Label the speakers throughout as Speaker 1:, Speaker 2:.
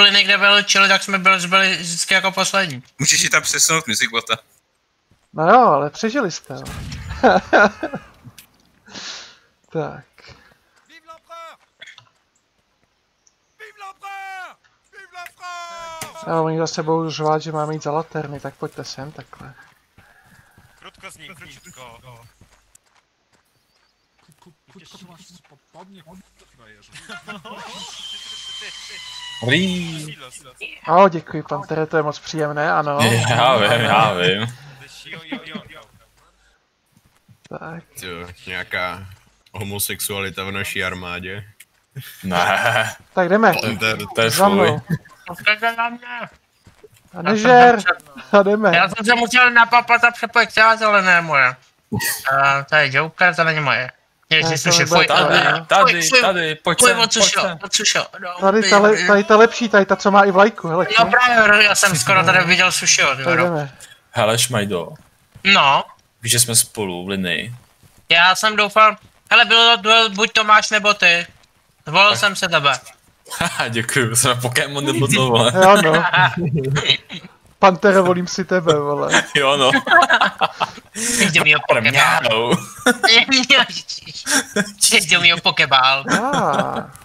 Speaker 1: plyny, kde byl čili, tak jsme byli, byli vždycky jako poslední.
Speaker 2: Můžeš si tam přesunout music bota.
Speaker 3: No jo, ale přežili jste. No. tak.
Speaker 4: Vive l'empereur Vive l'empereur Vive la France
Speaker 3: A oni zase budou řvát, že máme jít za laterny, tak pojďte sem takhle.
Speaker 4: Krótko z nim, krótko.
Speaker 5: Krótko to masz spodnie, frajerze.
Speaker 6: Rý.
Speaker 4: Silos.
Speaker 3: O, děkuji, Pantere, to je moc příjemné, ano.
Speaker 6: Já vím, já vím.
Speaker 3: Tak.
Speaker 7: Jo, nějaká homosexualita v naší armádě.
Speaker 6: Ne,
Speaker 3: Tak jdeme.
Speaker 7: To je,
Speaker 6: to je svůj.
Speaker 3: A nežer. A jdeme.
Speaker 1: Já jsem se musel napapat a přepojit celá, ale ne moje. Uh, to je Joker, to není moje.
Speaker 6: Tady, tady,
Speaker 1: Fuj,
Speaker 6: tady, pojď sem, pojď sem.
Speaker 1: No,
Speaker 3: Tady ta, le, tady ta lepší, tady ta, co má i vlajku, hele.
Speaker 1: No
Speaker 3: čo?
Speaker 1: právě, já jsem skoro tady viděl Sushio, ty.
Speaker 6: Hele, Šmajdo,
Speaker 1: No,
Speaker 6: víš, že jsme spolu v linii.
Speaker 1: já jsem doufal, hele, bylo to duel buď Tomáš nebo ty. Zvolil jsem se tebe.
Speaker 6: Haha, děkuju, jsme Pokémon nebo to, vole.
Speaker 3: Jo no. Pantere, volím si tebe, vole.
Speaker 6: Jo no,
Speaker 1: Jdi do mýho pokebál. Jdi do mýho pokebál.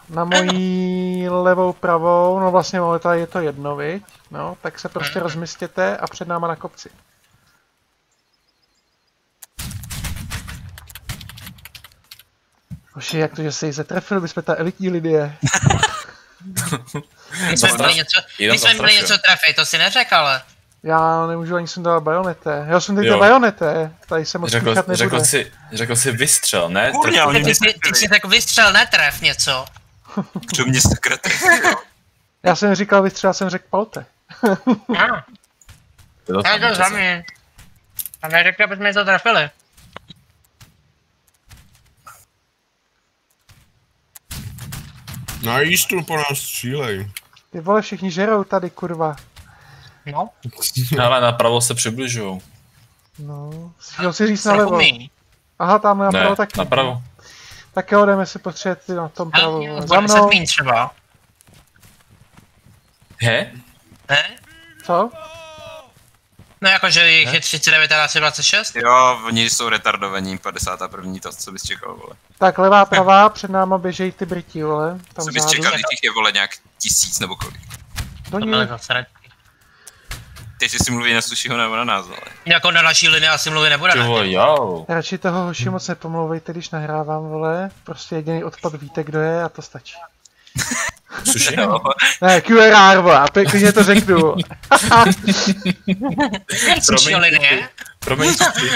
Speaker 3: Na mojí levou, pravou, no vlastně ale tady je to jedno, viď? No, tak se prostě rozmistěte a před náma na kopci. Hoši, jak to, že se jí zetrefili, my jsme ta elitní linie.
Speaker 1: My jsme
Speaker 6: No,
Speaker 1: měli něco, my jsme měli něco trefej, to si neřekl, ale.
Speaker 3: Já nemůžu ani sundat bajonete. Já jsem teď
Speaker 6: Jo.
Speaker 3: bajonete, tady se moc
Speaker 6: Řekl,
Speaker 3: píchat nebude.
Speaker 6: řekl, si, řekl si vystřel, ne?
Speaker 2: Kurňa, oni
Speaker 1: Ty,
Speaker 2: mě
Speaker 1: ty, ty, ty si tak vystřel, netref něco.
Speaker 2: Kdo mě sakra?
Speaker 3: Já jsem říkal vystřel, já jsem řekl palte.
Speaker 1: Ah,
Speaker 6: To je to
Speaker 1: za mě. A neřekl, aby jsme to trefili.
Speaker 7: Na jistu po nás střílej.
Speaker 3: Ty vole, všichni žerou tady, kurva.
Speaker 1: No,
Speaker 6: Ale napravo se přibližujou.
Speaker 3: No, chtěl si říct na
Speaker 1: trochu
Speaker 3: levo.
Speaker 1: míň.
Speaker 3: Aha, tam napravo
Speaker 6: Ne,
Speaker 3: taky.
Speaker 6: napravo.
Speaker 3: Tak jo, jdeme si potřebovat na tom pravou.
Speaker 1: Ale
Speaker 3: Za mnou.
Speaker 1: třeba.
Speaker 6: He?
Speaker 1: Ne?
Speaker 3: Co?
Speaker 1: No jakože jich je 39 a asi 26?
Speaker 2: Jo, oni jsou retardovaní, 51. to, co bys čekal, vole.
Speaker 3: Tak levá, pravá, před náma běžejí ty Briti, vole. Tam
Speaker 2: Co bys čekal, když těch je, vole, nějak tisíc nebo kolik.
Speaker 3: Do
Speaker 1: To
Speaker 3: ní.
Speaker 2: Teď si mluví na Sushiho nebo na nás, vole.
Speaker 1: Jako na naší linii asi mluvit nebude,
Speaker 6: Ty
Speaker 1: ne?
Speaker 6: vole, jo.
Speaker 3: Radši toho hoši moc nepomlouvejte, když nahrávám, vole. Prostě jediný odpad víte, kdo je a to stačí.
Speaker 6: Sushi?
Speaker 2: Jo,
Speaker 3: Ne, QRR, vole, a klidně to řeknu.
Speaker 1: Sushio linie.
Speaker 6: Promiň, sushi.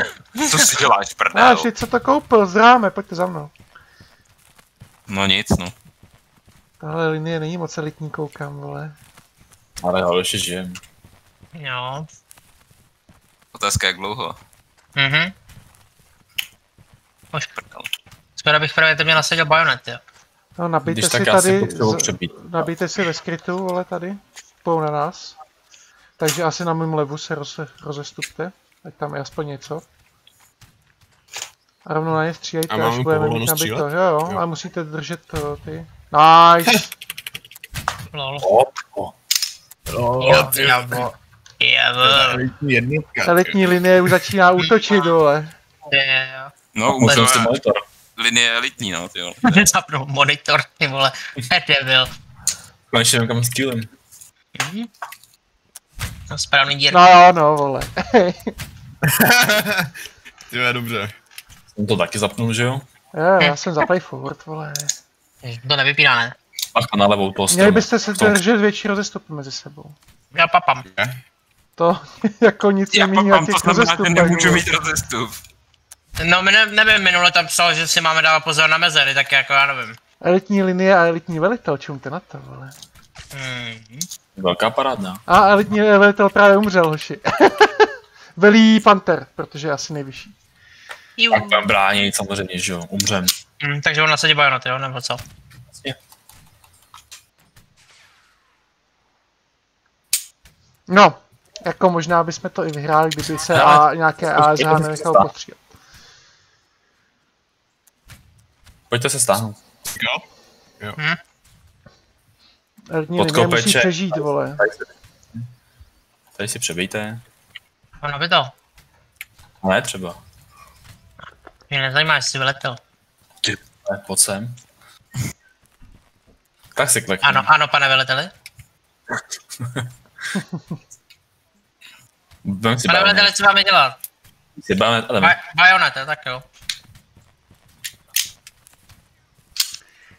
Speaker 2: co si děláš,
Speaker 3: A
Speaker 2: prdel?
Speaker 3: ještě co to koupil, zráme, pojďte za mnou.
Speaker 2: No nic, no.
Speaker 3: Tahle linie není moc elitní, koukám, vole.
Speaker 6: Ale jo, ještě žijem.
Speaker 1: Jo.
Speaker 2: Otázka jak dlouho.
Speaker 1: Mhm. Už prdel. Skoro bych právě mě nasadil bajonet, jo.
Speaker 3: No, nabijte
Speaker 6: Když
Speaker 3: si tady, nabijte si ve skrytu, vole, tady. Půl na nás. Takže asi na mém levu se roze, rozestupte, ať tam je aspoň něco. A rovnou na ně střílejte, až budeme mít nabito. Jo, jo,
Speaker 7: Jo.
Speaker 3: ale musíte držet to, ty. Nice!
Speaker 1: Lol.
Speaker 6: Hop, hop.
Speaker 1: Jo, jabo.
Speaker 7: Jednotka.
Speaker 3: Elitní linie už začíná útočit, vole.
Speaker 1: Jo.
Speaker 2: No,
Speaker 6: Musím
Speaker 2: už
Speaker 6: si monitor.
Speaker 2: linie elitní, no, ty vole.
Speaker 1: Zapnu monitor, ty vole. Debil.
Speaker 6: Konečně kam střílím.
Speaker 1: Mhm. No správný dír.
Speaker 3: No jo, no, vole.
Speaker 7: Ty jo, dobře.
Speaker 6: Jsem to taky zapnul, že jo?
Speaker 3: jo, já jsem zaplay furt, vole.
Speaker 1: To nevypíná, ne?
Speaker 6: Ach, na levou toho
Speaker 3: Měli byste se
Speaker 6: To-
Speaker 3: držet větší rozestupy mezi sebou.
Speaker 1: Já papám.
Speaker 3: To jako nic
Speaker 2: Já
Speaker 3: nemíní na těch
Speaker 2: to znamená, že nemůžu mít rozestup.
Speaker 1: No, my ne, nevím, minule tam psal, že si máme dávat pozor na mezery, tak jako já nevím.
Speaker 3: Elitní linie a elitní velitel, čumte na to, vole.
Speaker 1: Hmm.
Speaker 6: Velká parádna.
Speaker 3: A elitní velitel právě umřel, hoši. Velí Panter, protože je asi nejvyšší.
Speaker 1: Jú.
Speaker 6: Tak budem bránit samozřejmě, že jo. Umřem.
Speaker 1: Hmm, takže on nasadí bajonet, jo, nebo co?
Speaker 3: No, jako možná bychom to i vyhráli, kdyby se a nějaké ASH nenechal postřílet.
Speaker 6: Pojďte se stáhnout.
Speaker 7: Jo?
Speaker 3: Elitní
Speaker 6: Pod
Speaker 3: linie musí přežít, vole.
Speaker 6: Tady, si- přebejte.
Speaker 1: Ono by to.
Speaker 6: A ne třeba.
Speaker 1: Mě nezajímá, jestli vyletěl.
Speaker 6: Ne, pojď sem. Tak si klekni.
Speaker 1: Ano, ano, pane veleteli.
Speaker 6: Budeme si
Speaker 1: Pane veleteli, co máme dělat?
Speaker 6: Si bavit, ale
Speaker 1: Ba- Bajonete, tak jo.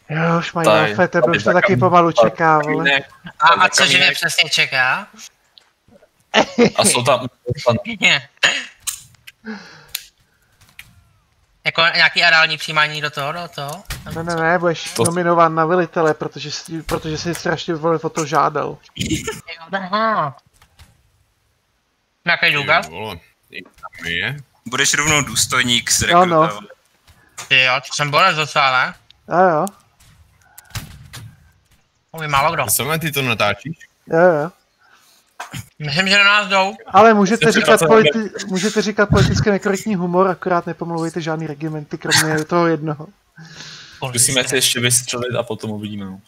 Speaker 3: Jo, už mají na fete, už to taky pomalu čeká, vole.
Speaker 1: A, a
Speaker 6: Tak
Speaker 1: co, že mě přesně čeká?
Speaker 6: A jsou tam.
Speaker 1: Jako nějaký areální přijímání do toho, do toho?
Speaker 3: Ne, ne, ne, budeš
Speaker 6: To-
Speaker 3: nominován na velitele, protože jsi, protože jsi strašně vole o to žádal.
Speaker 1: Nějaký
Speaker 7: je.
Speaker 2: Budeš rovnou důstojník s
Speaker 3: Jo, no.
Speaker 1: Ty jo, to jsem borec docela, ne?
Speaker 3: Jo, jo,
Speaker 1: Umí málo kdo.
Speaker 7: Sama ty to natáčíš?
Speaker 3: jo, jo.
Speaker 1: Myslím, že do nás jdou.
Speaker 3: Ale můžete říkat, politi- můžete říkat politicky nekorektní humor, akorát nepomluvujte žádný regimenty, kromě toho jednoho.
Speaker 6: Zkusíme si ještě vystřelit a potom uvidíme. no.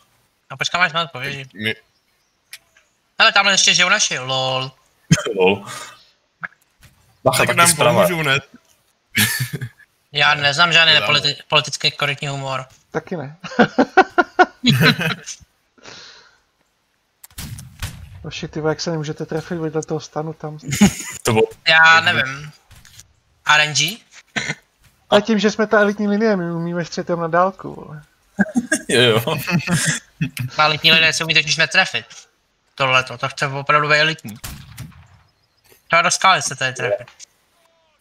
Speaker 1: No počkám, až na odpovědi. Ale tamhle ještě žijou naši, lol.
Speaker 6: Lol. Bacha,
Speaker 7: tak nám
Speaker 6: zprava.
Speaker 7: pomůžu hned.
Speaker 1: Já neznám žádný
Speaker 7: Dám.
Speaker 1: nepoliti- politicky korektní humor.
Speaker 3: Taky ne. Oši, ty vole, jak se nemůžete trefit vedle toho stanu tam.
Speaker 6: To bylo
Speaker 1: Já nevím. RNG?
Speaker 3: A tím, že jsme ta elitní linie, my umíme střetem na dálku, vole.
Speaker 6: Jo, jo.
Speaker 1: Elitní lidé se umí totiž netrefit. Tohle to, to chce opravdu být elitní. To do skály se tady trefit.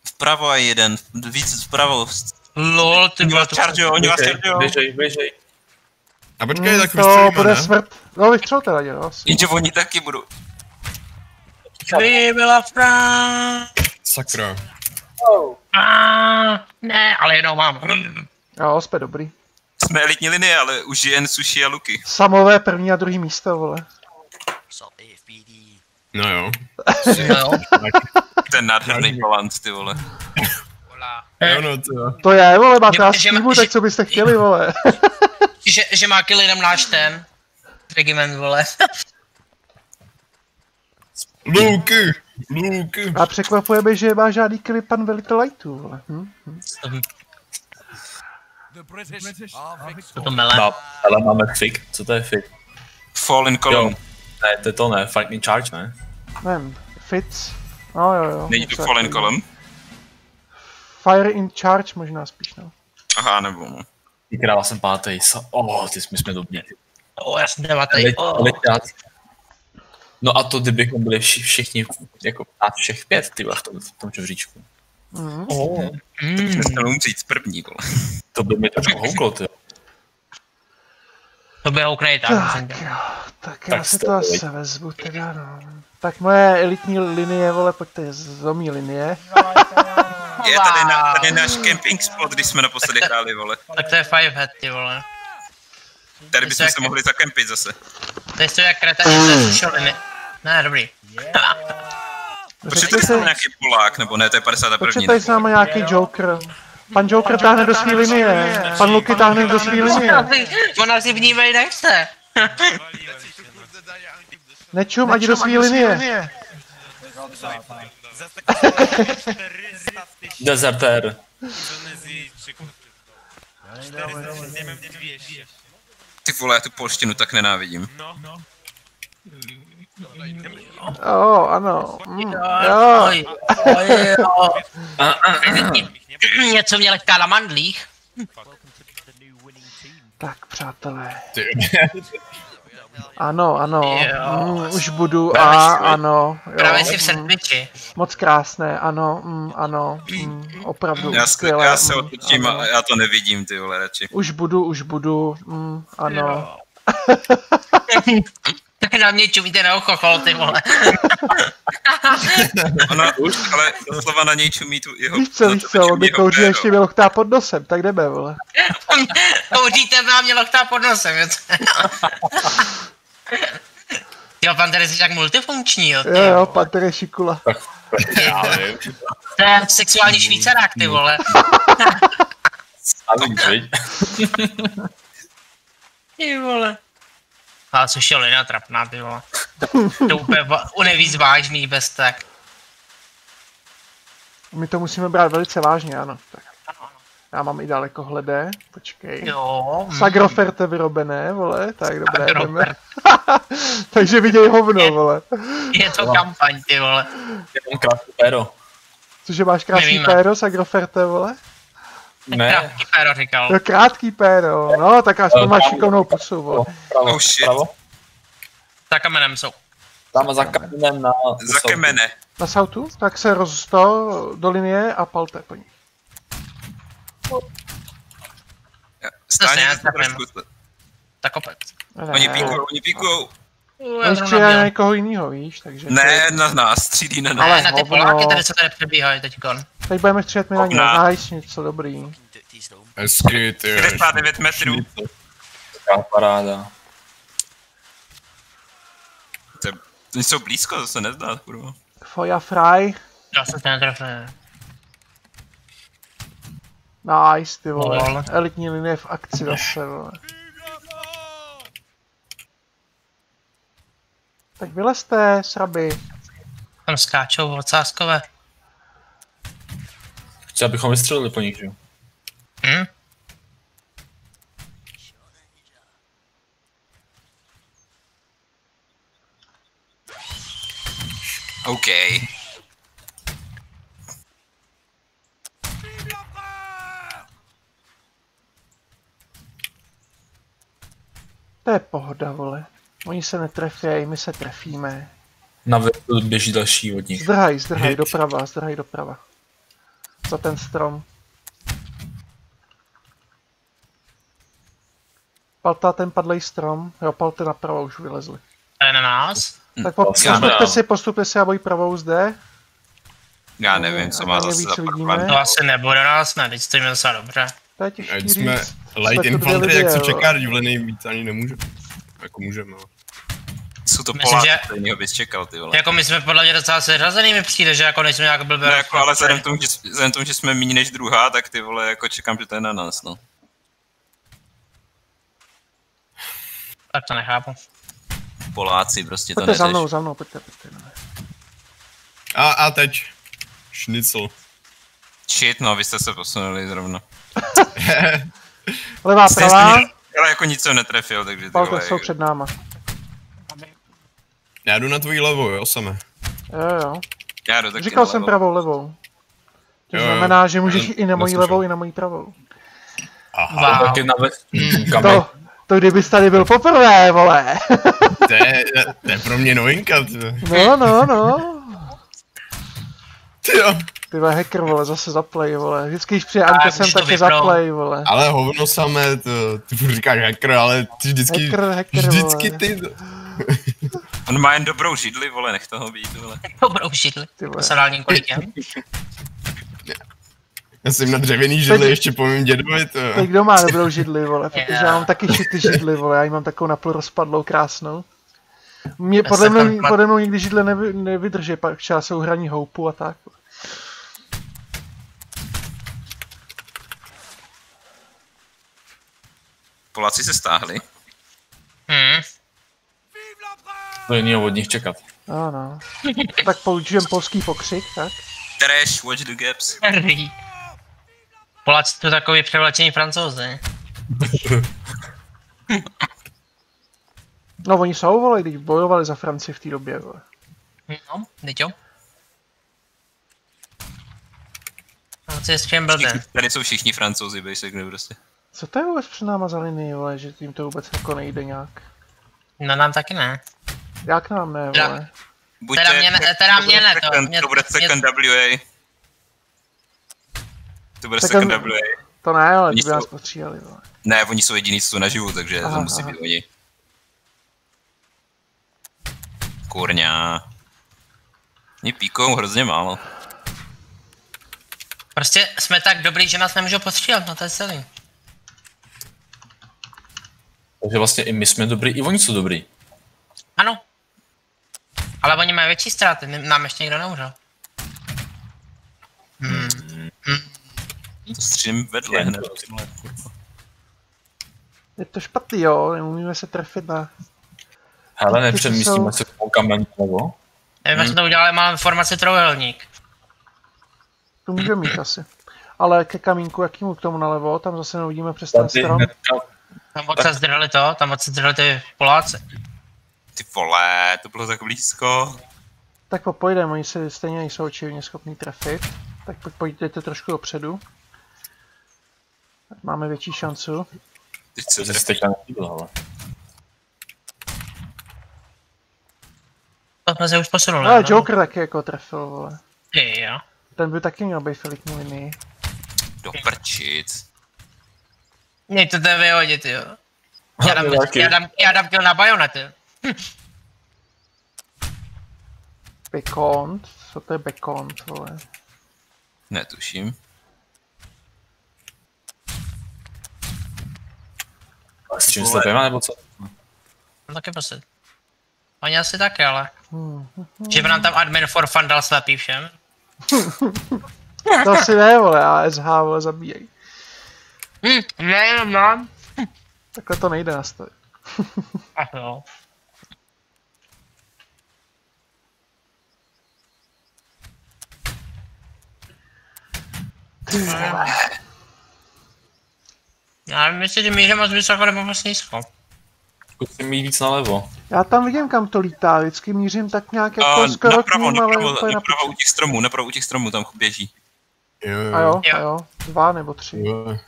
Speaker 2: Vpravo a jeden, víc vpravo.
Speaker 1: Lol, ty
Speaker 2: vás
Speaker 1: to
Speaker 2: chargeou, oni vás chargeou.
Speaker 6: běžej, běžej.
Speaker 7: A počkej,
Speaker 3: Hmm,
Speaker 7: tak
Speaker 3: to
Speaker 7: vystřelíme,
Speaker 3: bude
Speaker 7: ne?
Speaker 3: smrt. No, vystřel teda, jo. asi.
Speaker 2: Jenže oni taky budou.
Speaker 1: Vy byla Fran.
Speaker 7: Sakra.
Speaker 1: Ah, Ne, ale jenom mám.
Speaker 3: Jo, jsme dobrý.
Speaker 2: Jsme elitní linie, ale už jen sushi a luky.
Speaker 3: Samové první a druhý místo, vole.
Speaker 7: No jo.
Speaker 1: No jo.
Speaker 2: Ten nádherný balans, ty vole.
Speaker 7: Jo, no to jo.
Speaker 3: To je, vole, máte
Speaker 1: Že-
Speaker 3: nás
Speaker 1: že-
Speaker 3: týmu,
Speaker 1: že-
Speaker 3: tak co byste chtěli, vole.
Speaker 1: že, že má kill jenom náš ten regiment, vole.
Speaker 7: Luky! Luky!
Speaker 3: A překvapuje mě, že má žádný killy pan velitel lightů, vole. Hm?
Speaker 4: The British are
Speaker 1: To mele.
Speaker 6: No, ale máme fig. Co to je fig?
Speaker 2: Fall in
Speaker 6: Jo. Ne, to je to ne. Fight me charge, ne?
Speaker 3: Nevím, Fitz. No jo, jo.
Speaker 2: Není to
Speaker 3: něco
Speaker 2: fall in
Speaker 3: takového.
Speaker 2: column?
Speaker 3: Fire in charge možná spíš, no.
Speaker 2: Aha, nebo no.
Speaker 6: Ty kráva jsem pátý. So, oh, ty jsme, jsme dobrý.
Speaker 1: O, já jsem devatý.
Speaker 6: Let,
Speaker 1: Oh.
Speaker 6: No a to kdybychom byli vši, všichni, jako a všech pět, ty v tom, v tom žebříčku.
Speaker 3: Mhm.
Speaker 1: Oh. Mm.
Speaker 2: Chtěl umřít z první, vole.
Speaker 6: To by mi trošku houklo, ty.
Speaker 1: To by houknej tak, myslím
Speaker 3: Tak jo, tak já
Speaker 6: Tak
Speaker 3: si to asi vezmu teda, no. Tak moje elitní linie, vole, pojďte z mý linie.
Speaker 2: Je tady, na, tady náš camping spot, když jsme naposledy hráli, vole.
Speaker 1: Tak to je five head, ty vole.
Speaker 2: Tady bychom
Speaker 1: jak-
Speaker 2: se mohli zakempit zase.
Speaker 1: To je to jak kreta, že to je sušeliny. Ne, dobrý.
Speaker 2: Jsou
Speaker 3: Počkejte,
Speaker 2: nějaký Polák, nebo ne, to je 51.
Speaker 3: počkejte, tady s námi nějaký Joker. Pan Joker táhne do své linie, pan Luky táhne do své linie.
Speaker 1: Ona si v ní vej nechce.
Speaker 3: Nečum, ať do své linie.
Speaker 4: Zase tak 400 tysięcy
Speaker 6: Desertér.
Speaker 4: mezi překupy. 400 tysięcy 200.
Speaker 2: Ty vole, já tu polštinu tak nenávidím.
Speaker 4: No, no.
Speaker 3: Jo, ano. Mm, jo.
Speaker 1: Oj, oj, jo. Něco mě lehká na mandlích.
Speaker 3: Tak, přátelé.
Speaker 7: Ty,
Speaker 3: Ano, ano.
Speaker 1: Jo.
Speaker 3: Mm, už budu a ano.
Speaker 1: Právě
Speaker 3: Jo,
Speaker 1: si v srdbiči.
Speaker 3: moc krásné, ano, mm, ano. Mm, opravdu
Speaker 2: Já, se,
Speaker 3: skvělé.
Speaker 2: já se
Speaker 3: mm,
Speaker 2: otočím a já to nevidím, ty vole, radši.
Speaker 3: Už budu, už budu, mm, ano.
Speaker 1: Tak na mě čumíte na ucho, ty vole.
Speaker 2: Ona už, ale doslova na něj čumí tu jeho...
Speaker 3: Víš co,
Speaker 2: na
Speaker 3: víš
Speaker 2: to
Speaker 3: co, on kouří ještě mě lochtá pod nosem, tak jdeme, vole.
Speaker 1: Kouříte a mě lochtá pod nosem, jo. Jo, pan tady jsi tak multifunkční, jo.
Speaker 3: Jo, jo, Panter je šikula.
Speaker 6: Já vím.
Speaker 1: To je sexuální švýcarák, ty vole.
Speaker 6: A víš?
Speaker 1: Ty vole. Ale což je Lina trapná, ty vole. To úplně va- u nejvíc vážný bez tak.
Speaker 3: My to musíme brát velice vážně, ano. Tak. Já mám i dalekohledé, počkej.
Speaker 1: Jo. mm.
Speaker 3: Sagroferte vyrobené, vole, tak dobré, jdeme. Takže viděj hovno, vole.
Speaker 1: Je to kampaň, ty vole.
Speaker 6: Já mám krátké péro.
Speaker 3: Cože máš krásný
Speaker 1: Nevíme.
Speaker 3: péro, Sagroferte, vole?
Speaker 6: Ne,
Speaker 1: Krátký péro říkal.
Speaker 3: Jo, krátký péro, no, tak aspoň
Speaker 6: Eh,
Speaker 3: máš šikovnou pusu, vole.
Speaker 6: pravo,
Speaker 2: Oh shit.
Speaker 6: pravo.
Speaker 1: Za kamenem jsou.
Speaker 6: Tam za kamenem na...
Speaker 2: Za kemene.
Speaker 3: Na sautu? Tak se rozsto do linie a palte po ní.
Speaker 2: Stáně to trošku.
Speaker 1: Tak opět.
Speaker 2: Oni píkujou, oni píkujou.
Speaker 1: Uh,
Speaker 3: On
Speaker 1: byl.
Speaker 3: někoho jiného, víš, takže...
Speaker 2: Ne, na nás, střílí na nás.
Speaker 3: Ale
Speaker 1: Ne, na ty
Speaker 3: hovno.
Speaker 1: Poláky tady, co tady přebíhají teďkon.
Speaker 3: Teď budeme střílet mi na ně, nice, něco dobrý.
Speaker 7: Hezky, ty.
Speaker 2: 69 metrů.
Speaker 6: Taková paráda.
Speaker 2: To jsou blízko, to se nezdá, kurva.
Speaker 3: Foja fry,
Speaker 1: Já jsem to netrefil.
Speaker 3: nice, ty vole. Elitní linie v akci zase, vole. Tak vylezte, sraby.
Speaker 1: Tam skáčou ocáskové.
Speaker 6: Chci, abychom vystřelili po nich, že jo?
Speaker 1: Hm?
Speaker 2: OK.
Speaker 3: To je pohoda, vole. Oni se netrefějí, my se trefíme.
Speaker 6: Na vrchu běží další od nich.
Speaker 3: Zdrhaj, zdrhaj
Speaker 7: Hit.
Speaker 3: doprava, zdrhaj doprava. Za ten strom. Palta ten padlej strom, jo, palte napravo už vylezli.
Speaker 1: To je na nás.
Speaker 3: Tak po, postupte si, postupte si a bojí pravou zde.
Speaker 2: Já nevím, co má
Speaker 3: A
Speaker 2: zase za
Speaker 3: vidíme.
Speaker 2: parkour.
Speaker 1: To asi nebude na nás, ne, teď stojíme docela dobře.
Speaker 3: To je těžký
Speaker 7: Ať jsme light infantry, jak se čeká, divlený víc ani nemůže. Jako můžeme, ale.
Speaker 2: Jsou to
Speaker 1: Myslím,
Speaker 2: Poláci,
Speaker 1: že-
Speaker 2: to jiného bys čekal, ty vole.
Speaker 1: Jako my jsme podle mě docela seřazený mi přijde, že jako nejsme nějak blbě.
Speaker 2: No jako, ale vzhledem k tomu, že, vzhledem tomu, že jsme méně než druhá, tak ty vole, jako čekám, že to je na nás, no.
Speaker 1: Tak to nechápu.
Speaker 2: Poláci prostě to
Speaker 3: Pojďte za
Speaker 2: neřeš.
Speaker 3: mnou, za mnou, pojďte, pojďte. no.
Speaker 7: A, a teď. Šnicl.
Speaker 2: Shit, no, vy jste se posunuli zrovna.
Speaker 3: Levá, pravá,
Speaker 2: stejně- Ale jako nic jsem netrefil, takže ty vole,
Speaker 3: jsou před náma.
Speaker 7: Já jdu na tvojí levou, jo, same.
Speaker 3: Jo, jo.
Speaker 2: já jdu taky
Speaker 3: Říkal jsem pravou, levou. To
Speaker 7: Jo,
Speaker 3: znamená, že můžeš i na mojí
Speaker 7: Neslyšel.
Speaker 3: levou, i na mojí pravou.
Speaker 7: Aha,
Speaker 1: Wow.
Speaker 6: Taky na ve...
Speaker 1: Hmm.
Speaker 3: To, to kdybys tady byl poprvé, vole.
Speaker 7: to je, to je pro mě novinka, ty.
Speaker 3: No, no, no.
Speaker 7: Ty jo.
Speaker 3: Ty vole, hacker, vole, zase zaplay, vole. Vždycky, když přijde Anka sem, tak je zaplay, vole.
Speaker 7: Ale hovno samé, to, ty furt říkáš hacker, ale ty vždycky,
Speaker 3: Hacker, hacker,
Speaker 7: vždycky
Speaker 3: vole.
Speaker 7: ty,
Speaker 2: On má jen dobrou židli, vole, nech toho být, vole.
Speaker 1: Dobrou
Speaker 3: vole.
Speaker 1: Posadálním kolikem.
Speaker 7: já jsem na dřevěný židli ještě po mým dědovi, to
Speaker 3: Teď kdo má dobrou židli, vole, protože
Speaker 1: Já.
Speaker 3: já mám taky šity židli, vole, já ji mám takovou napůl rozpadlou, krásnou. Mě, podle, mnou,
Speaker 1: plat-
Speaker 3: podle mnou nikdy židle nevy, nevydrží, pak třeba jsou hraní houpu a tak.
Speaker 2: Poláci se stáhli.
Speaker 1: Hm.
Speaker 6: to jiného od nich čekat.
Speaker 3: Ano. tak použijem polský pokřik, tak.
Speaker 2: Trash, watch the gaps.
Speaker 1: Herý. Poláci to takový převlečení francouzi.
Speaker 3: No oni jsou, vole, když bojovali za Francii v té době, vole.
Speaker 1: No, teď jo. Je s čím?
Speaker 2: Tady jsou všichni francouzi, basically prostě.
Speaker 3: Co to je vůbec před náma za linii, vole, že tím to vůbec jako nejde nějak.
Speaker 1: No nám taky ne.
Speaker 3: Jak nám ne,
Speaker 1: Teda-
Speaker 3: vole.
Speaker 2: Buďte,
Speaker 1: Teda mě ne- teda
Speaker 2: to
Speaker 1: mě ne, to-
Speaker 2: second,
Speaker 1: mě-
Speaker 2: to bude
Speaker 1: mě-
Speaker 2: second WA. To bude
Speaker 3: Second-
Speaker 2: second WA.
Speaker 3: To ne, ale
Speaker 2: Oni
Speaker 3: ty by nás
Speaker 2: jsou-
Speaker 3: postřídali, vole.
Speaker 2: Ne, oni jsou jediní, co jsou naživu, takže
Speaker 3: Aha,
Speaker 2: to musí
Speaker 3: aha.
Speaker 2: být oni. Kurňa. Oni píkou hrozně málo.
Speaker 1: Prostě jsme tak dobrý, že nás nemůžou postřílet, no to je celý.
Speaker 6: Takže vlastně i my jsme dobrý, i oni jsou dobrý.
Speaker 1: Ano. Ale oni mají větší ztráty, nám ještě nikdo neumřel. Hmm.
Speaker 2: Střím vedle hned.
Speaker 6: to.
Speaker 3: Je to špatný, jo, neumíme se trefit na...
Speaker 6: Hele, nepřemístíme
Speaker 3: jsou-
Speaker 6: se po kamen nebo?
Speaker 1: Nevím, jak jsme to udělali, mám formaci trojuhelník.
Speaker 3: Tu může mít asi. Ale ke kamínku, jakýmu k tomu nalevo, tam zase neuvidíme přes ten strom.
Speaker 6: hnedka
Speaker 1: Tam odsaď zdrhli to, tam odsaď zdrhli ty Poláci.
Speaker 2: Ty vole, to bylo tak blízko.
Speaker 3: Tak po- pojdeme, oni se stejně nejsou očividně schopní trefit. Tak pojď- pojďte trošku dopředu. Tak máme větší šancu.
Speaker 2: Teď se
Speaker 6: se
Speaker 2: trefí.
Speaker 6: teď ale.
Speaker 1: To jsme se už posunuli.
Speaker 3: Ale
Speaker 1: no.
Speaker 3: Joker taky jako trefil, vole.
Speaker 1: Ty, jo.
Speaker 3: Ten by taky měl být v elitní linii.
Speaker 2: Do prčic.
Speaker 1: Měj to ten vyhodit, jo. Já dám, já dám, já dám kill na bajonety.
Speaker 3: Bekont, co to je Bekont, vole.
Speaker 2: Netuším.
Speaker 6: S čím slepěma nebo co?
Speaker 1: No taky prostě. Oni asi taky, ale.
Speaker 3: Hmm.
Speaker 1: Že by nám tam admin for fun dal slepý všem.
Speaker 3: To asi ne, vole, a SH, vole, zabíjej.
Speaker 1: Hm, ne, mám.
Speaker 3: Takhle to nejde nastavit.
Speaker 1: Ach jo. Já nevím, jestli ty míře moc vysoko nebo moc nízko.
Speaker 6: Zkusím mít víc nalevo.
Speaker 3: Já tam vidím, kam to lítá, vždycky mířím tak nějak jako
Speaker 2: Uh,
Speaker 3: skoro k
Speaker 2: napravo,
Speaker 3: ním, ale
Speaker 2: napravo,
Speaker 3: úplně na
Speaker 2: napravo u těch stromů, napravo u těch stromů, tam běží.
Speaker 7: Jo,
Speaker 3: A jo,
Speaker 1: Jo.
Speaker 3: a jo, dva nebo tři,
Speaker 7: jo.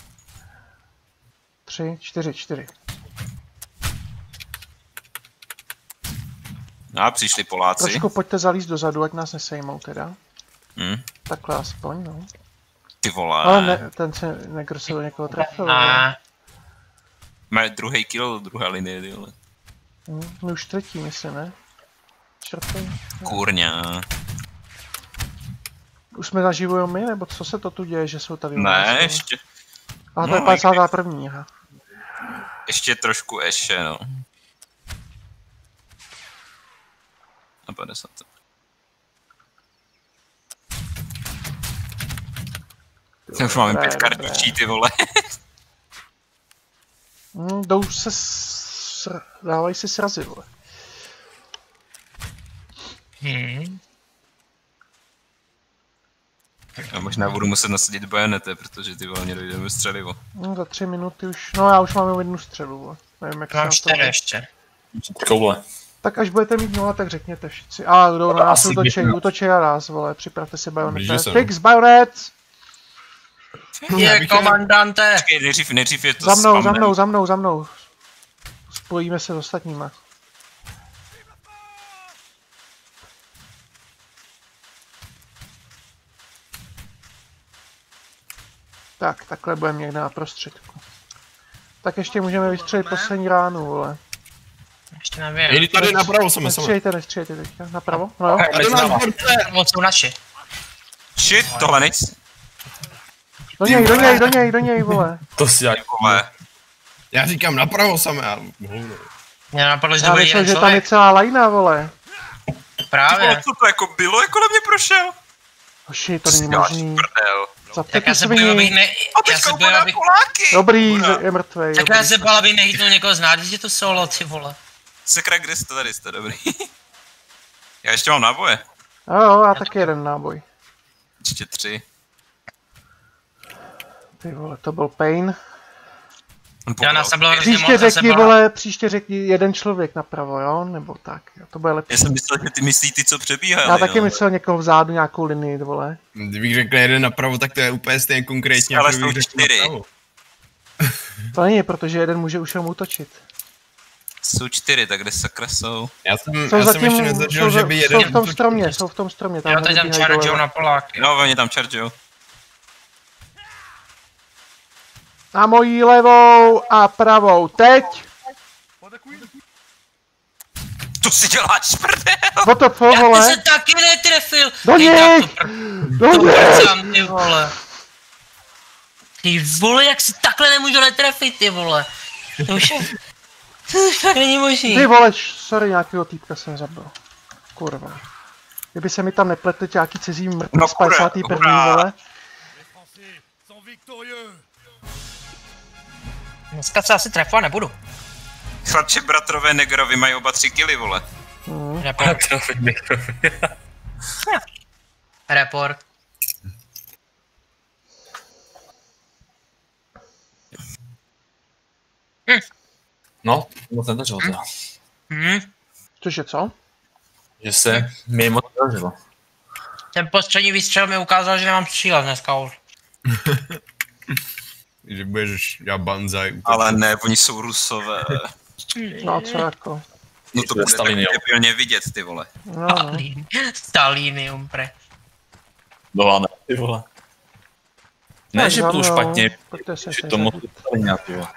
Speaker 3: Tři, čtyři, čtyři.
Speaker 2: No a přišli Poláci.
Speaker 3: Trošku pojďte zalíst dozadu, ať nás nesejmou teda.
Speaker 2: Hm,
Speaker 3: Takhle aspoň, no.
Speaker 2: ty vole.
Speaker 3: Ale ne, ten se negr se do někoho trefil.
Speaker 1: A
Speaker 2: Má druhý kill, druhá linie, ty vole.
Speaker 3: Hm, My už třetí, myslím, ne? Čtvrtý.
Speaker 2: Kurňa.
Speaker 3: Už jsme naživují my, nebo co se to tu děje, že jsou tady
Speaker 2: Ne, ještě,
Speaker 3: A to je
Speaker 2: no,
Speaker 3: 51. Aha.
Speaker 2: ještě trošku ještě, no. Na 50. Už máme
Speaker 3: Dobré,
Speaker 2: pět
Speaker 3: dobré.
Speaker 2: kartučí, ty vole.
Speaker 3: Hm, jdou se sr... dávají si srazy, vole.
Speaker 1: hm.
Speaker 2: Já možná budu muset nasadit bajonete, protože ty vole mě dojdeme střelivo.
Speaker 3: Hm, za tři minuty už, no já už mám jednu střelu, vole. Nevím, jak se
Speaker 1: Mám
Speaker 3: to
Speaker 1: čtyři
Speaker 3: jde.
Speaker 1: ještě.
Speaker 6: Koule.
Speaker 3: Tak až budete mít nula, tak řekněte všichni. A jdou na
Speaker 6: To
Speaker 3: nás útočí, útočí na nás, vole. Připravte si
Speaker 7: Blíží
Speaker 3: bajonet.
Speaker 7: se, no.
Speaker 3: Fix bajonet!
Speaker 1: Je komandante!
Speaker 2: Počkej, nejdřív, nejdřív je to
Speaker 3: Za mnou, za mnou, za mnou, za mnou. Spojíme se s ostatníma. Tak, takhle budeme někde na prostředku. Tak ještě můžeme vystřelit poslední ránu, vole.
Speaker 1: Ještě nevím.
Speaker 7: Jdi tady napravo, jsme, jsme.
Speaker 3: Nestřílejte, nestřílejte teďka. Napravo? No jo.
Speaker 7: Tady nás borce!
Speaker 1: Moc jsou naši.
Speaker 2: Shit, tohle nic.
Speaker 3: Do něj, do něj, do něj, do něj, vole.
Speaker 6: To si jak...
Speaker 2: Vole.
Speaker 7: Já říkám napravo samé, a hovno.
Speaker 1: Mě napadlo, že
Speaker 3: Já
Speaker 1: to bude
Speaker 3: myslel,
Speaker 1: jeden
Speaker 3: že tam je celá lajna, vole.
Speaker 2: Ty vole,
Speaker 1: Právě.
Speaker 2: co to jako bylo, jako na mě prošel?
Speaker 3: Hoši, to není možný.
Speaker 1: Tak
Speaker 3: ty
Speaker 1: já se bojím, abych ne...
Speaker 2: A
Speaker 1: Já se bojím, abych...
Speaker 3: Dobrý,
Speaker 2: Hurá.
Speaker 3: je mrtvej.
Speaker 1: Tak
Speaker 3: dobrý.
Speaker 1: já se bál, aby nechytnul někoho znát, že je to solo, ty vole.
Speaker 2: Sakra, kde jste tady, jste dobrý. Já ještě mám náboje.
Speaker 3: Jo, jo, já taky jeden náboj.
Speaker 2: Ještě tři.
Speaker 3: Ty vole, to byl pain.
Speaker 1: Já nás jsem byl
Speaker 3: Příště
Speaker 1: moc, já jsem
Speaker 3: řekni,
Speaker 1: byl-
Speaker 3: vole, příště řekni jeden člověk napravo, jo? Nebo tak, jo, to bude
Speaker 2: Já
Speaker 3: lepší.
Speaker 2: jsem myslel, že ty myslí ty, co přebíhali.
Speaker 3: Já taky
Speaker 2: no.
Speaker 3: myslel někoho vzadu, nějakou linii, vole.
Speaker 7: Kdybych řekl jeden napravo, tak to je úplně stejně konkrétně,
Speaker 2: Ale
Speaker 7: jako
Speaker 2: jsou čtyři.
Speaker 3: To není, protože jeden může už jenom útočit.
Speaker 2: Jsou čtyři, tak kde sakra jsou?
Speaker 7: Já jsem,
Speaker 3: Jsou
Speaker 7: já jsem
Speaker 3: zatím,
Speaker 7: ještě nezažil,
Speaker 3: jsou,
Speaker 7: že by
Speaker 3: jsou
Speaker 7: jeden
Speaker 3: v tom stromě, jsou v tom stromě, tam
Speaker 1: Jo, teď tam
Speaker 3: doleva.
Speaker 1: na Poláky.
Speaker 2: No, oni tam chargeujou.
Speaker 3: Na mojí levou a pravou, teď!
Speaker 2: To si děláš prdel!
Speaker 3: What the fuck,
Speaker 1: Já ty
Speaker 3: vole?
Speaker 1: se taky netrefil!
Speaker 3: Do
Speaker 1: tak
Speaker 3: Do
Speaker 1: prcám, ty vole. Ty vole, jak se takhle nemůžu netrefit, ty vole. To už je... To už fakt není možný.
Speaker 3: Ty vole, š- sorry, nějakýho týpka jsem zabil. Kurva. Kdyby se mi tam nepletli nějaký cizí mrtvý
Speaker 2: No
Speaker 3: z
Speaker 2: kurva,
Speaker 3: 51.
Speaker 2: hurá.
Speaker 3: vole.
Speaker 1: Dneska se asi trefovat nebudu.
Speaker 2: Chlapče, bratrové Negerovi mají oba tři kily, vole.
Speaker 3: Hm.
Speaker 1: Report.
Speaker 6: Trafik nekrovi.
Speaker 1: Report.
Speaker 6: No, moc nedařilo teda.
Speaker 1: Hm.
Speaker 3: Cože co?
Speaker 6: Že se mi moc nedařilo.
Speaker 1: Ten postřední výstřel mi ukázal, že nemám střílet dneska už.
Speaker 7: Že budeš já banzaj. úplně.
Speaker 2: Ale ne, oni jsou rusové.
Speaker 3: No co jako?
Speaker 2: No to bude tak
Speaker 6: jo.
Speaker 2: debilně vidět, ty vole.
Speaker 3: No, no.
Speaker 1: Stalín. Stalínium, pre.
Speaker 6: No ne, ty vole. Ne,
Speaker 3: Tak
Speaker 6: že budu špatně,
Speaker 3: se
Speaker 6: že to moc
Speaker 3: seřadit.
Speaker 6: Stalina, ty vole.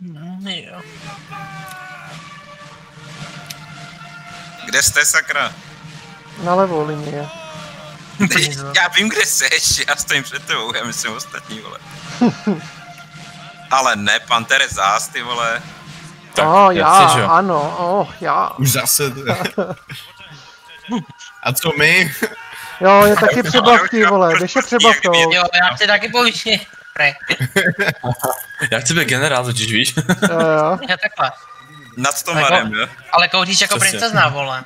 Speaker 1: Mm, jo.
Speaker 2: Kde jste, sakra?
Speaker 3: Na levou linie.
Speaker 2: Já vím, kde seš, já stojím před tebou, já myslím ostatní, vole. Ale ne, pan Terezás, ty vole.
Speaker 6: Tak,
Speaker 3: oh, já,
Speaker 6: jo.
Speaker 3: ano, oh, já.
Speaker 7: Už zase. A co my?
Speaker 3: Jo, je taky přebavky, vole, běž je přebavkou.
Speaker 1: Jo, já chci taky použít.
Speaker 6: Já chci být generál, totiž víš.
Speaker 3: Jo, jo.
Speaker 1: Já takhle.
Speaker 2: Nad Tomarem, jo?
Speaker 1: Ale kouříš jako princezna, vole.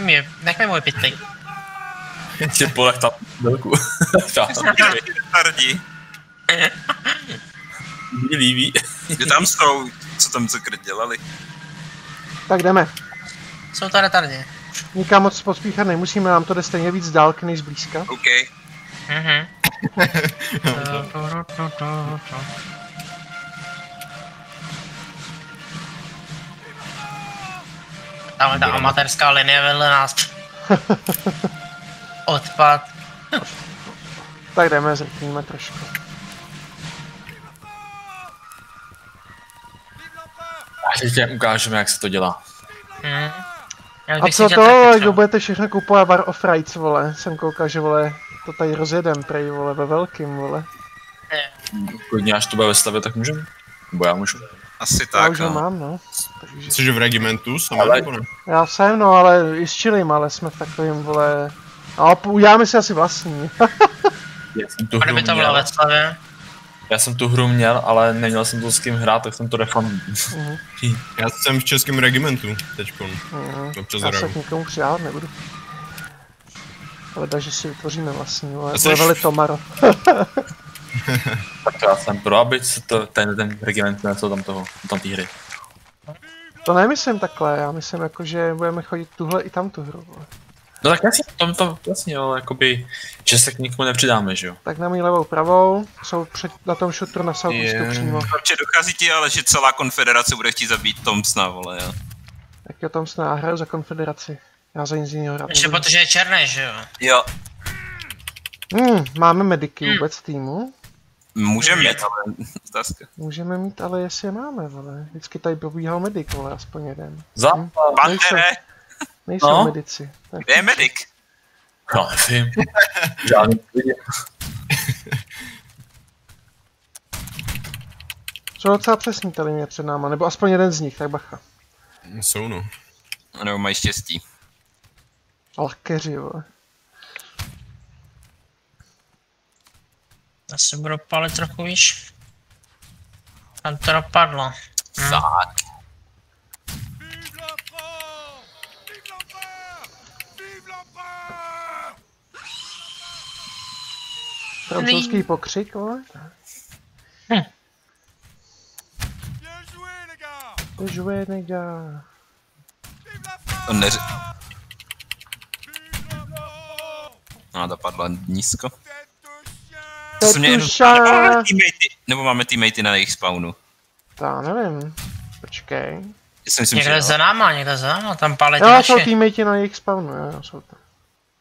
Speaker 1: Mě, nech mi můj pitlík.
Speaker 6: Tě polech tam velkou.
Speaker 2: Tardi.
Speaker 6: Mně líbí.
Speaker 2: Kde tam jsou? Co tam cukr dělali?
Speaker 3: Tak jdeme.
Speaker 1: Jsou to retardě.
Speaker 3: Nikam moc pospíchat nemusíme, nám to jde stejně víc z dálky než z blízka.
Speaker 2: OK.
Speaker 1: Mhm. Tam ta amatérská linie vedle nás. Odpad.
Speaker 3: Tak jdeme, zrychlíme trošku.
Speaker 6: A teď těm ukážeme, jak se to dělá.
Speaker 1: Já
Speaker 3: A co to, kdo budete všechno kupovat War of Rights, vole? Jsem koukal, že vole, to tady rozjedem prej, vole, ve velkým, vole.
Speaker 6: Klidně až to bude ve stavě, tak můžeme. Nebo já můžu.
Speaker 2: Asi
Speaker 3: Já
Speaker 2: tak,
Speaker 3: už ho
Speaker 2: no.
Speaker 3: mám, no. Takže,
Speaker 7: Jsi v regimentu sama
Speaker 6: Ale-
Speaker 7: nebo ne?
Speaker 3: já jsem, no, ale i s Chilim, ale jsme v takovým, vole... No, uděláme si asi vlastní.
Speaker 6: Já jsem tu hru měl, já jsem tu hru měl, ale neměl jsem to s kým hrát, tak jsem to refund.
Speaker 7: Já jsem v českém regimentu teďkon.
Speaker 3: Mhm.
Speaker 7: Občas
Speaker 3: Já se k nikomu přidát nebudu. Ale že si vytvoříme vlastní, vole.
Speaker 7: A
Speaker 3: Bude
Speaker 7: jsi-
Speaker 3: veli Tomaro.
Speaker 6: Tak já jsem pro, aby se to, ten, ten regiment nesl tam toho, tam té hry.
Speaker 3: To nemyslím takhle, já myslím jako, že budeme chodit tuhle i tam tu hru, vole.
Speaker 6: No tak jasně, to, to jasně, ale jakoby, že se k nikomu nepřidáme, že jo.
Speaker 3: Tak na mý levou pravou, jsou před, na tom šutru na soukustu
Speaker 6: Je.
Speaker 3: přímo.
Speaker 2: Chlapče, dochází ti ale, že celá konfederace bude chtít zabít Thompsona, vole, jo?
Speaker 3: Tak o tom sná hraju za konfederaci. Já za nic jiného hrát
Speaker 1: Ještě protože je černý, že jo?
Speaker 2: Jo.
Speaker 3: Hmm, máme mediky vůbec v týmu.
Speaker 2: Můžeme mít, ale otázka.
Speaker 3: Můžeme mít, ale jestli je máme, vole. Vždycky tady probíhal medic, vole, aspoň jeden.
Speaker 6: Za?
Speaker 3: Hm?
Speaker 2: Pantere,
Speaker 3: Nejsou
Speaker 6: No.
Speaker 3: medici. To je
Speaker 2: kde je medic?
Speaker 6: No, nevím. Žádný.
Speaker 3: Jsou docela přesní ta linie před náma, nebo aspoň jeden z nich, tak bacha.
Speaker 7: Jsou no.
Speaker 2: Nebo mají štěstí.
Speaker 3: Lakeři, vole.
Speaker 1: Asi budu palit trochu víš. Tam to dopadlo. Hm.
Speaker 4: L'empereur
Speaker 3: Francouzský pokřik, vole.
Speaker 4: Bien joué, les gars
Speaker 3: To žuje nega.
Speaker 2: To neři...
Speaker 4: France
Speaker 2: No, dopadla nízko.
Speaker 3: Tetuša.
Speaker 2: Nebo máme teammatey, teammatey na jejich spawnu.
Speaker 3: Já nevím. Počkej.
Speaker 2: Já si myslím, že
Speaker 1: Někde
Speaker 2: jo.
Speaker 1: za náma, někde za náma, tam palí ty
Speaker 3: Jo, jsou
Speaker 1: naše.
Speaker 3: teammate na jejich spawnu, jo, jo, jsou tam.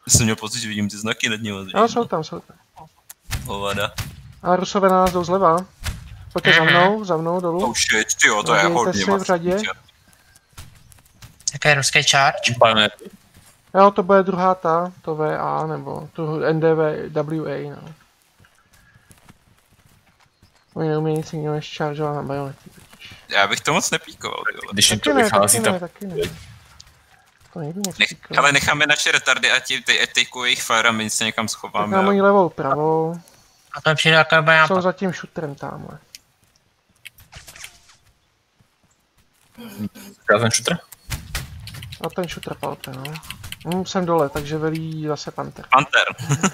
Speaker 2: Já jsem měl pocit, že vidím ty znaky nad ním.
Speaker 3: Jo, jsou tam, jsou tam.
Speaker 2: Hovada.
Speaker 3: A Rusové na nás jdou zleva. Pojďte za
Speaker 1: Mhm.
Speaker 3: mnou, za mnou dolů.
Speaker 2: Oh shit, ty jo, to je hodně
Speaker 3: si v řadě.
Speaker 1: Jaký je ruský charge?
Speaker 6: Bajonety.
Speaker 3: Jo, to bude druhá ta, to VA, nebo to NDV, WA, no. Oni neumějí nic jiného než chargeovat na bajonety.
Speaker 2: Já bych to moc nepíkoval, ty vole.
Speaker 6: Když jim to vychází, tak
Speaker 3: taky ne. To nejdu moc
Speaker 2: Nech, ale necháme naše retardy a ti ty etiku jejich fire a my se někam
Speaker 3: Tak
Speaker 2: schováme.
Speaker 3: na mojí levou pravou.
Speaker 1: A to mi přijde jako dobrý
Speaker 3: Jsou za tím šutrem tamhle.
Speaker 6: Já ten shooter?
Speaker 3: A ten šutr palte, no. Hm, jsem dole, takže velí zase Panther.
Speaker 2: Panther.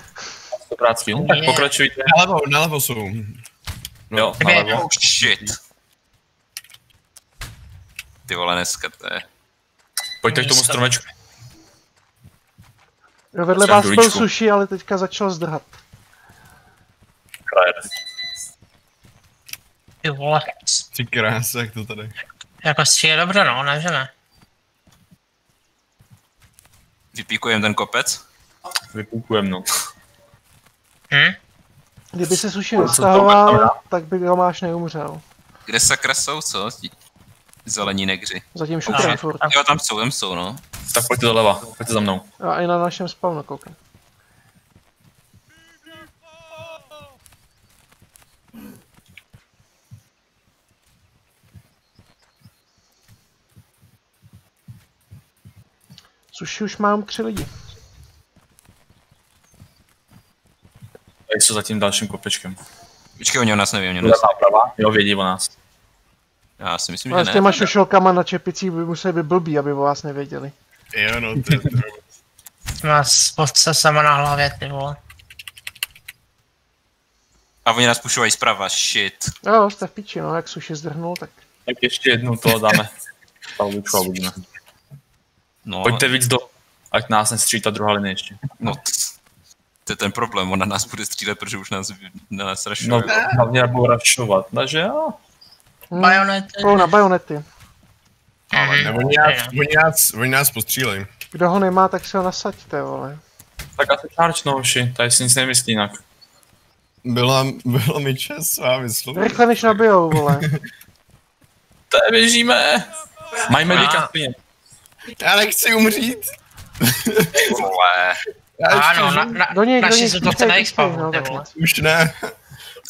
Speaker 6: Dobrátský. No, tak pokračujte.
Speaker 7: Nalevo, nalevo jsou.
Speaker 6: Jo,
Speaker 1: Kdyby-
Speaker 6: nalevo.
Speaker 2: Oh shit. Ty vole, dneska to je...
Speaker 6: Pojďte k tomu stromečku.
Speaker 3: Jo, vedle vás byl sushi, ale teďka začal zdrhat.
Speaker 1: Ty vole.
Speaker 7: Ty krása, jak to tady.
Speaker 1: Jako si je dobře, no, ne, že ne.
Speaker 2: Vypíkujem ten kopec.
Speaker 6: Vypůkujem, no.
Speaker 1: Hm?
Speaker 3: Kdyby se
Speaker 6: to
Speaker 3: nestahoval, tak by ho máš neumřel.
Speaker 2: Kde sakra jsou, co? Zelení negři.
Speaker 3: Zatím šutrem
Speaker 1: Aha.
Speaker 3: furt.
Speaker 2: Jo, tam jsou, tam jsou, no.
Speaker 6: Tak pojďte doleva, pojďte za mnou.
Speaker 3: A i na našem spawnu koukám. Sushi už mám tři lidi.
Speaker 6: Tady jsou za tím dalším kopečkem.
Speaker 2: Počkej, oni o nás neví, oni o nás.
Speaker 6: Prava. Jo, vědí o nás.
Speaker 2: Já si myslím,
Speaker 3: Ale
Speaker 2: že
Speaker 3: s
Speaker 2: ne.
Speaker 3: těma šušelkama na čepicích by museli být blbý, aby o vás nevěděli.
Speaker 7: Jo, no, to je to.
Speaker 1: Má spotce sama na hlavě, ty vole.
Speaker 2: A oni nás pušovají zprava, shit.
Speaker 3: Jo, jste v piči, no, jak sushi zdrhnul, tak
Speaker 6: Tak ještě jednou toho dáme. Palbičku a uvidíme.
Speaker 2: No,
Speaker 6: Pojďte víc do... Ať nás nestřílí ta druhá linie ještě.
Speaker 2: no to je ten problém, ona nás bude střílet, protože už nás, na nás rašuje.
Speaker 6: No, hlavně budou rašovat, takže jo.
Speaker 3: hm,
Speaker 1: Bajonety.
Speaker 3: jdou na bajonety.
Speaker 7: Nebo oni nás, oni nás, oni nás postřílej.
Speaker 3: Kdo ho nemá, tak si ho nasaďte, vole.
Speaker 6: Tak asi charge no, uši, tady si nic nemyslí jinak.
Speaker 7: Byla, bylo mi čas s vámi slovit.
Speaker 3: Rychle než nabijou, vole.
Speaker 6: To je běžíme. Mají medic
Speaker 1: A-
Speaker 6: aspoň.
Speaker 7: Já nechci umřít.
Speaker 2: Vole.
Speaker 1: Ano, na, na,
Speaker 3: Do něj, do
Speaker 1: naši
Speaker 3: něj,
Speaker 1: situace
Speaker 3: píšej,
Speaker 1: na
Speaker 3: píšej,
Speaker 1: X-Pavu,
Speaker 3: no.
Speaker 7: Už ne.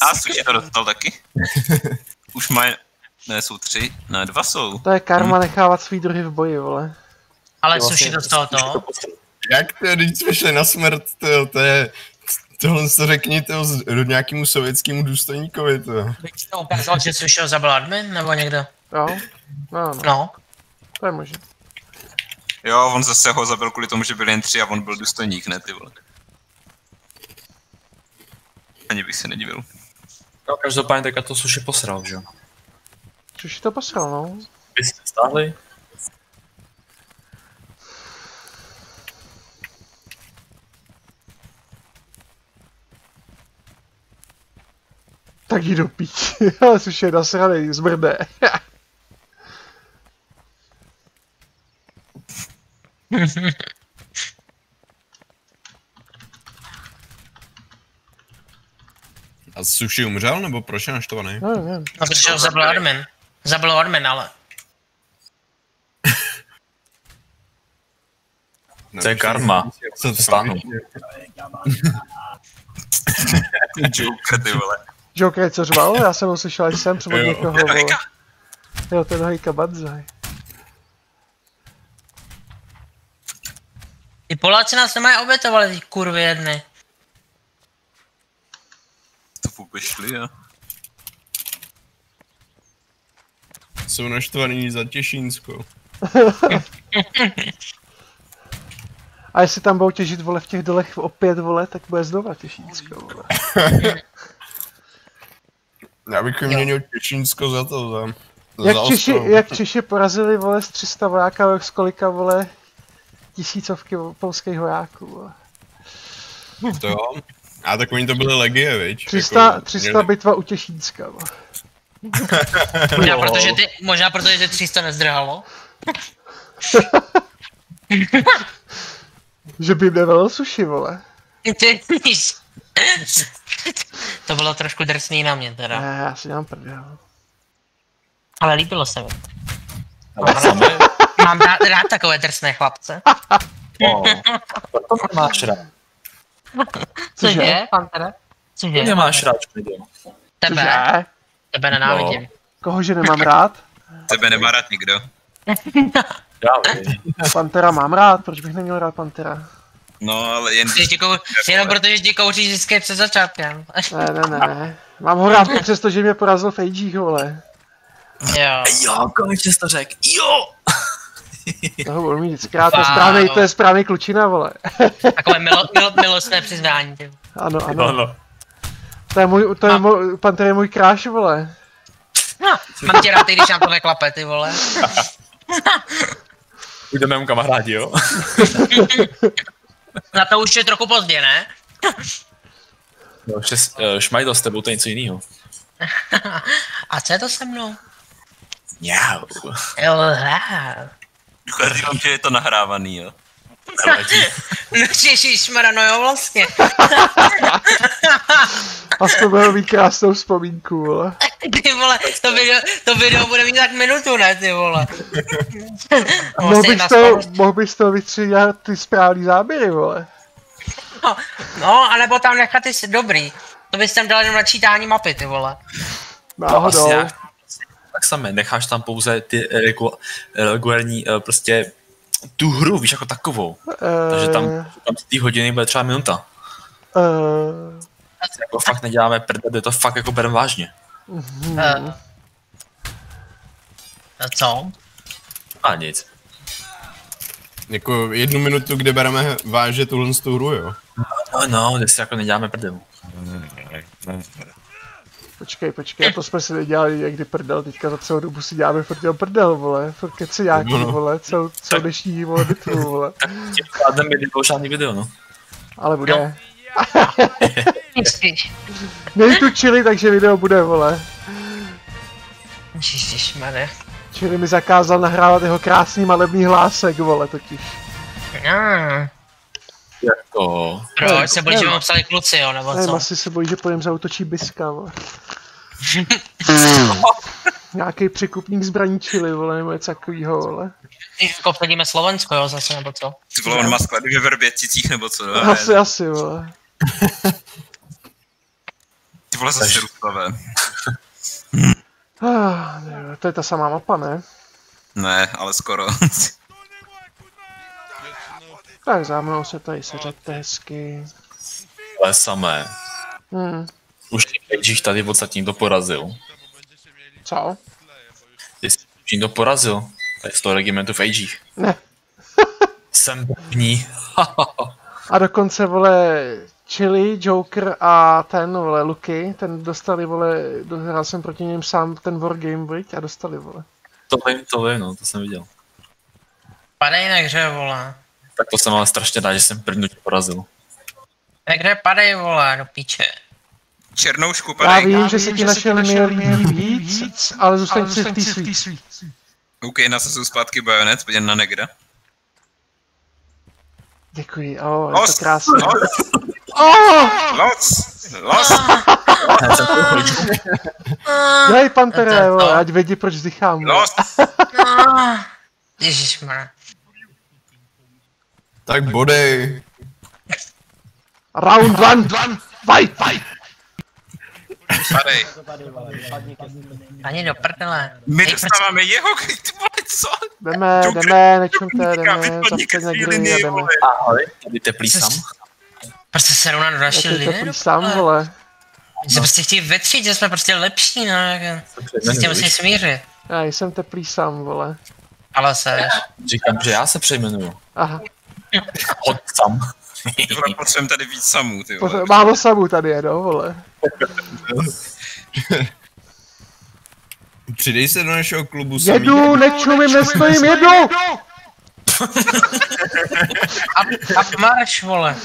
Speaker 2: A suši to dostal taky? Už mají... Ne, jsou tři? Ne, dva jsou.
Speaker 3: To je karma nechávat svý druhy v boji, vole.
Speaker 1: Ale suši dostal to.
Speaker 7: Jak to, když jsme šli na smrt, to, to je... Tohle to řekni to do nějakému sovětskému důstojníkovi, to.
Speaker 1: Bych to ukázal, že suši ho zabil admin, nebo někdo?
Speaker 3: Jo? No, no,
Speaker 1: No.
Speaker 3: to je možné.
Speaker 2: Jo, on zase ho zabil kvůli tomu, že byl jen tři a on byl důstojník, ne ty vole. Ani bych se nedivil.
Speaker 6: No, každopádně teďka to suši posral, že jo.
Speaker 3: Což to posral, no.
Speaker 6: Vy jste stáhli?
Speaker 3: Tak jdi do píči. Ale což je nasranej, zmrde.
Speaker 7: A sushi umřel, nebo proč je naštvaný?
Speaker 3: No, nevím.
Speaker 1: No, protože ho zabil admin. Zabil admin, ale.
Speaker 7: No,
Speaker 6: To je karma.
Speaker 7: Co to
Speaker 6: Stáhnu.
Speaker 2: Joker, ty vole.
Speaker 3: Joker, co řval? Já jsem ho slyšel, až jsem
Speaker 7: Jo.
Speaker 3: někoho? Jo, je hejka Banzai.
Speaker 1: Ty Poláci nás nemají obětovali, ty kurvy jedny.
Speaker 2: To vůbec šli, jo.
Speaker 7: Jsou naštvaný za Těšínsko.
Speaker 3: A jestli tam budou těžit, vole, v těch dolech opět, vole, tak bude znova těšínsko, vole.
Speaker 7: Já bych měnil Těšínsko za to, za...
Speaker 3: Jak
Speaker 7: za
Speaker 3: Češi, jak Češi porazili, vole, z 300 vojáka, z kolika, vole, tisícovky polských vojáků, vole.
Speaker 7: To jo. A tak oni to byly legie, viď?
Speaker 3: 300,
Speaker 7: Jako,
Speaker 3: 300
Speaker 7: měli-
Speaker 3: bitva u Těšínska.
Speaker 1: Možná protože ty, možná protože ty 300 nezdrhalo.
Speaker 3: Že by jim nevelil sushi, vole.
Speaker 1: To bylo trošku drsný na mě teda.
Speaker 3: Ne, já si dělám prdel.
Speaker 1: Ale líbilo se mi.
Speaker 6: Ale?
Speaker 1: Mám rád, rád takové drsné chlapce.
Speaker 6: No, to nemáš rád.
Speaker 1: Cože, Pantere?
Speaker 6: To
Speaker 1: Cože?
Speaker 6: nemáš rád, Šmido.
Speaker 1: Tebe,
Speaker 3: Cože?
Speaker 1: tebe nenávidím.
Speaker 3: Koho, že nemám rád?
Speaker 2: Tebe nemá rád nikdo.
Speaker 3: Pantera mám rád, proč bych neměl rád Pantera?
Speaker 2: No, ale jen
Speaker 1: Že ti kou... Jenom protože ti kouří vždycky před začátkem.
Speaker 3: Ne, ne, ne. Mám ho rád, i přesto, že mě porazil AG, vole.
Speaker 1: Jo.
Speaker 6: Jo, konečně jsi to řekl. Jo!
Speaker 3: Toho budu mít vždycky rád, to je správný, to je správný klučina, vole.
Speaker 1: Takové milo, milo, milostné přiznání. Ty.
Speaker 3: Ano, ano.
Speaker 6: no.
Speaker 3: To je můj, to je můj, Pantera je můj kráš, vole.
Speaker 1: No, mám tě rád, i když nám to neklape, ty vole.
Speaker 6: Budeme mu kamarádi, jo?
Speaker 1: Na to už je trochu pozdě, ne?
Speaker 6: No, šest, uh, šmajdo, s tebou to je něco jiného.
Speaker 1: A co je to se mnou?
Speaker 6: Mňau.
Speaker 1: Jo,
Speaker 2: důkazím, že je to nahrávaný, jo.
Speaker 1: No ježišmara, no jo vlastně.
Speaker 3: A to bylo mít krásnou vzpomínku, vole.
Speaker 1: Ty vole, to video, to video bude mít tak minutu, ne, ty vole.
Speaker 3: Mohl
Speaker 1: Vlastně
Speaker 3: bych,
Speaker 1: na
Speaker 3: to, mohl bych z toho vystřídat ty správný záběry, vole.
Speaker 1: No, anebo tam nechat ty dobrý. To bys tam dal jenom načítání mapy, ty vole.
Speaker 6: To
Speaker 3: Náhodou.
Speaker 6: nějak, tak samé, necháš tam pouze ty regu- regulární, uh, prostě tu hru, víš, jako takovou. Takže tam,
Speaker 3: Eh,
Speaker 6: tam z té hodiny bude třeba minuta.
Speaker 3: eh,
Speaker 6: Jako fakt neděláme prdel, to fakt jako bereme vážně.
Speaker 3: mhm.
Speaker 1: Uh, co?
Speaker 6: A nic.
Speaker 7: Jako jednu minutu, kde bereme váže tuhle z tu hru, jo.
Speaker 6: No, no, dnes jako neděláme prdel.
Speaker 3: Počkej, počkej, to jsme si nedělali někdy prdel, teďka za celou dobu si děláme prdel prdel, vole. Furt keci nějaký,
Speaker 7: No, no.
Speaker 3: vole, celou, celou dnešní, vole, bitvu, vole.
Speaker 6: Tím pádem by nebylo žádný video, no.
Speaker 3: Ale bude.
Speaker 1: Ježiš.
Speaker 3: Měj tu chili, takže video bude, vole.
Speaker 1: Ježišmane.
Speaker 3: Chili mi zakázal nahrávat jeho krásný malebný hlásek, vole, totiž.
Speaker 1: Ah,
Speaker 6: Jako...
Speaker 1: proč se bojíš, že
Speaker 3: nevím.
Speaker 1: vám psali kluci, jo, nebo
Speaker 3: Nevím,
Speaker 1: co?
Speaker 3: asi se bojí, že po něm zautočí biska, vole. Nějaký překupník zbraní chili, vole, nebo něco takovýho, vole.
Speaker 1: Jako vsadíme Slovensko, jo, zase, nebo co?
Speaker 2: Ty vole, on má sklady ve Vrběticích, nebo co, no?
Speaker 3: Asi, asi, vole.
Speaker 2: Ty vole, zase Ruslavé.
Speaker 3: Ah, to je ta samá mapa, ne?
Speaker 2: Ne, ale skoro.
Speaker 3: Tak za mnou se tady seřete hezky.
Speaker 6: Ale samé.
Speaker 3: Hmm,
Speaker 6: Už když tady odsaď někdo porazil.
Speaker 3: co?
Speaker 6: Ty jsi už někdo porazil. To je z toho regimentu v AG.
Speaker 3: Ne.
Speaker 6: Jsem první.
Speaker 3: A dokonce, vole, Chili, Joker a ten, vole, Luky, ten dostali, vole, dohrál jsem proti něm sám ten Wargame, viď? A dostali, vole.
Speaker 6: to vím, to vím, no, to jsem viděl.
Speaker 1: Padej na hře, vole.
Speaker 6: Tak to jsem ale strašně rád, že jsem první porazil.
Speaker 1: Na hře padej, vole, do píče.
Speaker 2: Černoušku,
Speaker 3: Já
Speaker 2: padej.
Speaker 3: vím, že se ti naše linie líbí víc, ale zůstaň si v té svý.
Speaker 2: OK, nasazuju zpátky bajonet, podívej na Negra.
Speaker 3: Děkuji, oh, je to krásné.
Speaker 2: los,
Speaker 3: Oh!
Speaker 2: los, los.
Speaker 6: Já jsem
Speaker 3: Dělej, Pantere, vole, ať vědí, proč vzdychám. vole.
Speaker 2: Los.
Speaker 1: Ježišmane.
Speaker 7: Tak bodej.
Speaker 3: Round one, fight, fight!
Speaker 2: Padej.
Speaker 1: Ani do prdele.
Speaker 2: My dostáváme jeho, ty vole, co?
Speaker 3: Jdeme, jdeme, nečumte, jdeme, zapřed na gry a jdeme.
Speaker 6: Ahoj, tady teplý sam.
Speaker 1: Prostě se rovná do
Speaker 3: je
Speaker 1: linie?
Speaker 3: teplý sám, vole.
Speaker 1: Že se prostě chtějí vetřít, že jsme prostě lepší, no, jak... Se s tím musím smířit.
Speaker 3: Já jsem teplý sám, vole.
Speaker 1: Ale seš.
Speaker 6: Říkám, že já se přejmenuju.
Speaker 3: Aha,
Speaker 6: Od sam.
Speaker 2: Ty vole, potřebujeme tady víc samů, ty vole.
Speaker 3: Málo samů tady je, no, vole.
Speaker 7: Přidej se do našeho klubu samý.
Speaker 3: Jedu, nečumím, nestojím, jedu!
Speaker 1: A, a marš, vole.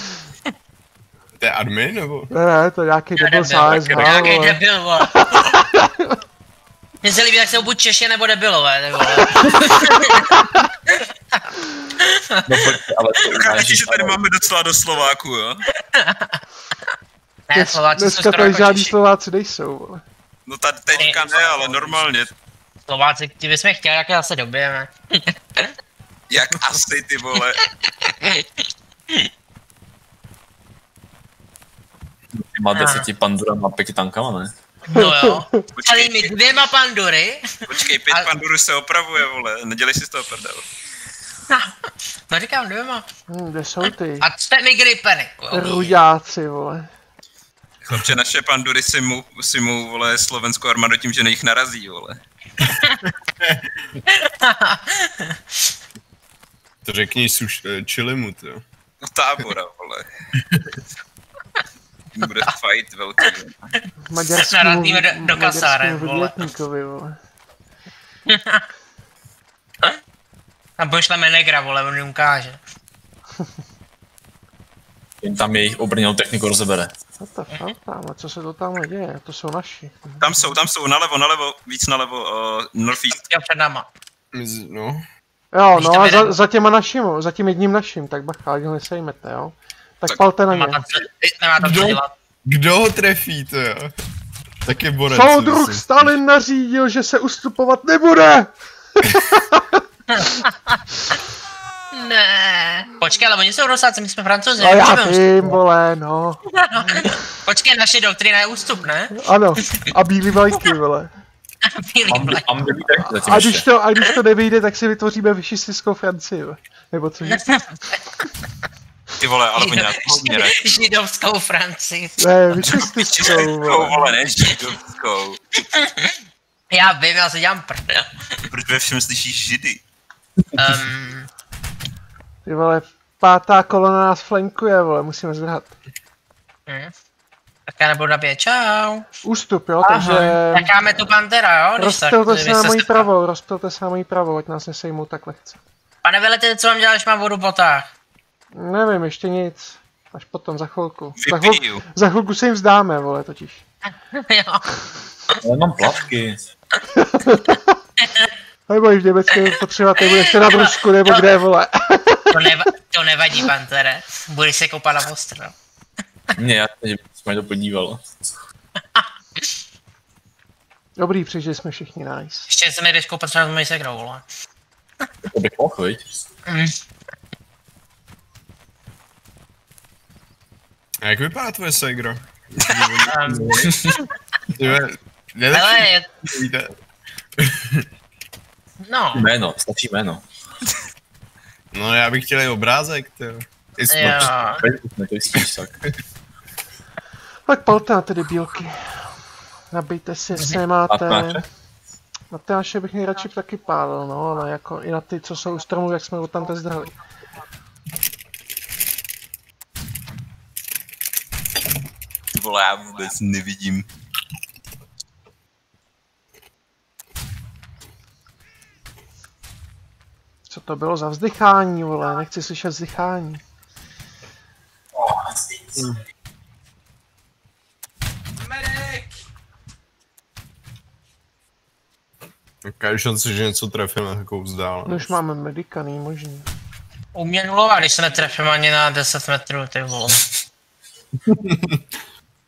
Speaker 7: To je admin, nebo?
Speaker 3: Ne, ne, to je nějaký debil z ASH,
Speaker 1: Nějaký
Speaker 3: vole.
Speaker 1: debil, vole. Mně se líbí, jak jsou buď Češi nebo debilové, ty vole.
Speaker 6: No pojď, ale to
Speaker 2: Dokážete, že tady máme docela do Slováku, jo?
Speaker 1: Ne, Slováci jsou
Speaker 3: Dneska
Speaker 1: skoro
Speaker 3: tady
Speaker 1: jako
Speaker 3: žádný
Speaker 1: Češi.
Speaker 3: Slováci nejsou, vole.
Speaker 2: No tady teďka ne, ale normálně.
Speaker 1: Slováci, ti bychom chtěli, jak já se dobijeme.
Speaker 2: Jak asi, ty vole.
Speaker 6: má deseti pandurama a pěti tankama, ne?
Speaker 1: No jo.
Speaker 2: Počkej,
Speaker 1: Celými dvěma pandury.
Speaker 2: počkej, pět
Speaker 1: Ale-
Speaker 2: pandurů se opravuje, vole. Nedělej si z toho prdel.
Speaker 1: No říkám dvěma.
Speaker 3: Hm, kde jsou ty?
Speaker 1: A čte mi gripery.
Speaker 3: Rudáci, vole.
Speaker 2: Chlapče, naše pandury si mu, si mu, vole, slovenskou armádu tím, že jich narazí, vole.
Speaker 7: To řekni suš, eh, Chilimu, to.
Speaker 2: No tábora, vole. Bude fight velký.
Speaker 1: Narazíme do- do kasáren, vole.
Speaker 3: vole.
Speaker 1: A pošleme negra, vole, on jim ukáže.
Speaker 6: Jen tam jejich obrněnou techniku rozebere.
Speaker 3: What the fuck, co se to tamhle děje? To jsou naši.
Speaker 2: Tam jsou, tam jsou, nalevo, nalevo, víc nalevo, uh, northeast.
Speaker 1: Jo, před náma.
Speaker 7: No,
Speaker 3: Jo, no
Speaker 1: tam
Speaker 3: a za, za těma našim, za tím jedním naším, tak bacha, ať ho nesejmete, jo. Tak
Speaker 2: Tak
Speaker 3: palte na ně.
Speaker 1: tam tam
Speaker 7: Kdo? kdo ho trefí, to jo? Tak je borec.
Speaker 3: Soudruh. Stalin nařídil, že se ustupovat nebude!
Speaker 1: Ne. Počkej, ale oni jsou rosáci, my jsme francouzi.
Speaker 3: No já vím, vole, no.
Speaker 1: Počkej, naše doktrina je ústup, ne?
Speaker 3: Ano, a bílý vlajky, vole.
Speaker 6: Zatím
Speaker 3: A když to, a když to nevyjde, tak si vytvoříme vyšistickou Francii. Nebo co?
Speaker 2: Ty vole, ale oni nás.
Speaker 1: Židovskou Francii.
Speaker 3: Ne, vyšistickou, vole.
Speaker 2: vole, ne židovskou.
Speaker 1: Já vím, já se dělám prdel.
Speaker 2: Proč ve všem slyšíš židy?
Speaker 1: Um,
Speaker 3: Ty vole, pátá kolona nás flankuje, vole, musíme zdrhat.
Speaker 1: hm. Tak já nebudu nabíjet, čau.
Speaker 3: Ústup, jo, takže...
Speaker 1: Čekáme tu pantera, jo? Když tak,
Speaker 3: Rozptilte se na
Speaker 1: se
Speaker 3: mojí pravou, rozptilte se na mojí pravou, ať nás nesejmou tak lehce.
Speaker 1: Pane velete, co mám dělat, když mám vodu v botách?
Speaker 3: Nevím, ještě nic. Až potom, za chvilku. Za chvilku, za chvilku se jim vzdáme, vole, totiž.
Speaker 1: jo.
Speaker 6: Ale mám plavky.
Speaker 3: Nebo i v Německu potřebovat, nebo ještě na brusku, nebo kde, vole.
Speaker 1: To, neva, to nevadí, pantere. Budeš se koupat na ostro.
Speaker 6: Ne, já jsem to podíval.
Speaker 3: Dobrý, přežili jsme všichni, nice.
Speaker 1: Ještě se mi jdeš koupat třeba s mojí segrou, vole.
Speaker 6: To bych mohl, viď?
Speaker 1: Mm.
Speaker 7: A jak vypadá tvoje segro?
Speaker 1: Um, hele,
Speaker 7: víte.
Speaker 1: no,
Speaker 6: Jméno, stačí jméno.
Speaker 7: No já bych chtěl i obrázek, ty jo. I s
Speaker 1: jo.
Speaker 6: Ne, to jistíš tak.
Speaker 3: Tak palte na ty debílky. Nabijte si, jestli nemáte.
Speaker 6: Patnáče?
Speaker 3: Na ty naše bych nejradši taky pálil, no, ale jako i na ty, co jsou u stromů, jak jsme ho tam zdrali.
Speaker 2: Ty vole, já vůbec nevidím.
Speaker 3: To bylo za vzdychání, vole, nechci slyšet vzdychání.
Speaker 7: Jaká je šance, že něco trefím na takovou vzdálenost?
Speaker 3: No už máme medika, není možný.
Speaker 1: U mě nulová, když se netrefím ani na 10 metrů, ty vole.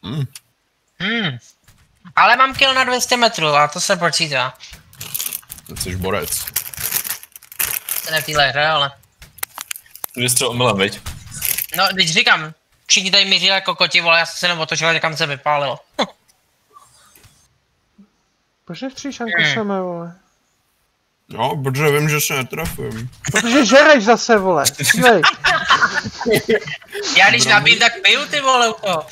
Speaker 7: Hmm.
Speaker 1: Hmm. Ale mám kill na 200 metrů a to se počítá.
Speaker 7: Jsi borec.
Speaker 1: To ne v téhle hře, ale...
Speaker 6: To je střel omylem, viď?
Speaker 1: No, když říkám, všichni tady míří jako koti, vole, já jsem se jenom otočil, někam se vypálilo.
Speaker 3: Proč nestříš ankoseme, vole?
Speaker 7: No, protože vím, že se netrefím.
Speaker 3: Protože žereš zase, vole. Střílej.
Speaker 1: Já když nabím, tak piju ty vole u toho.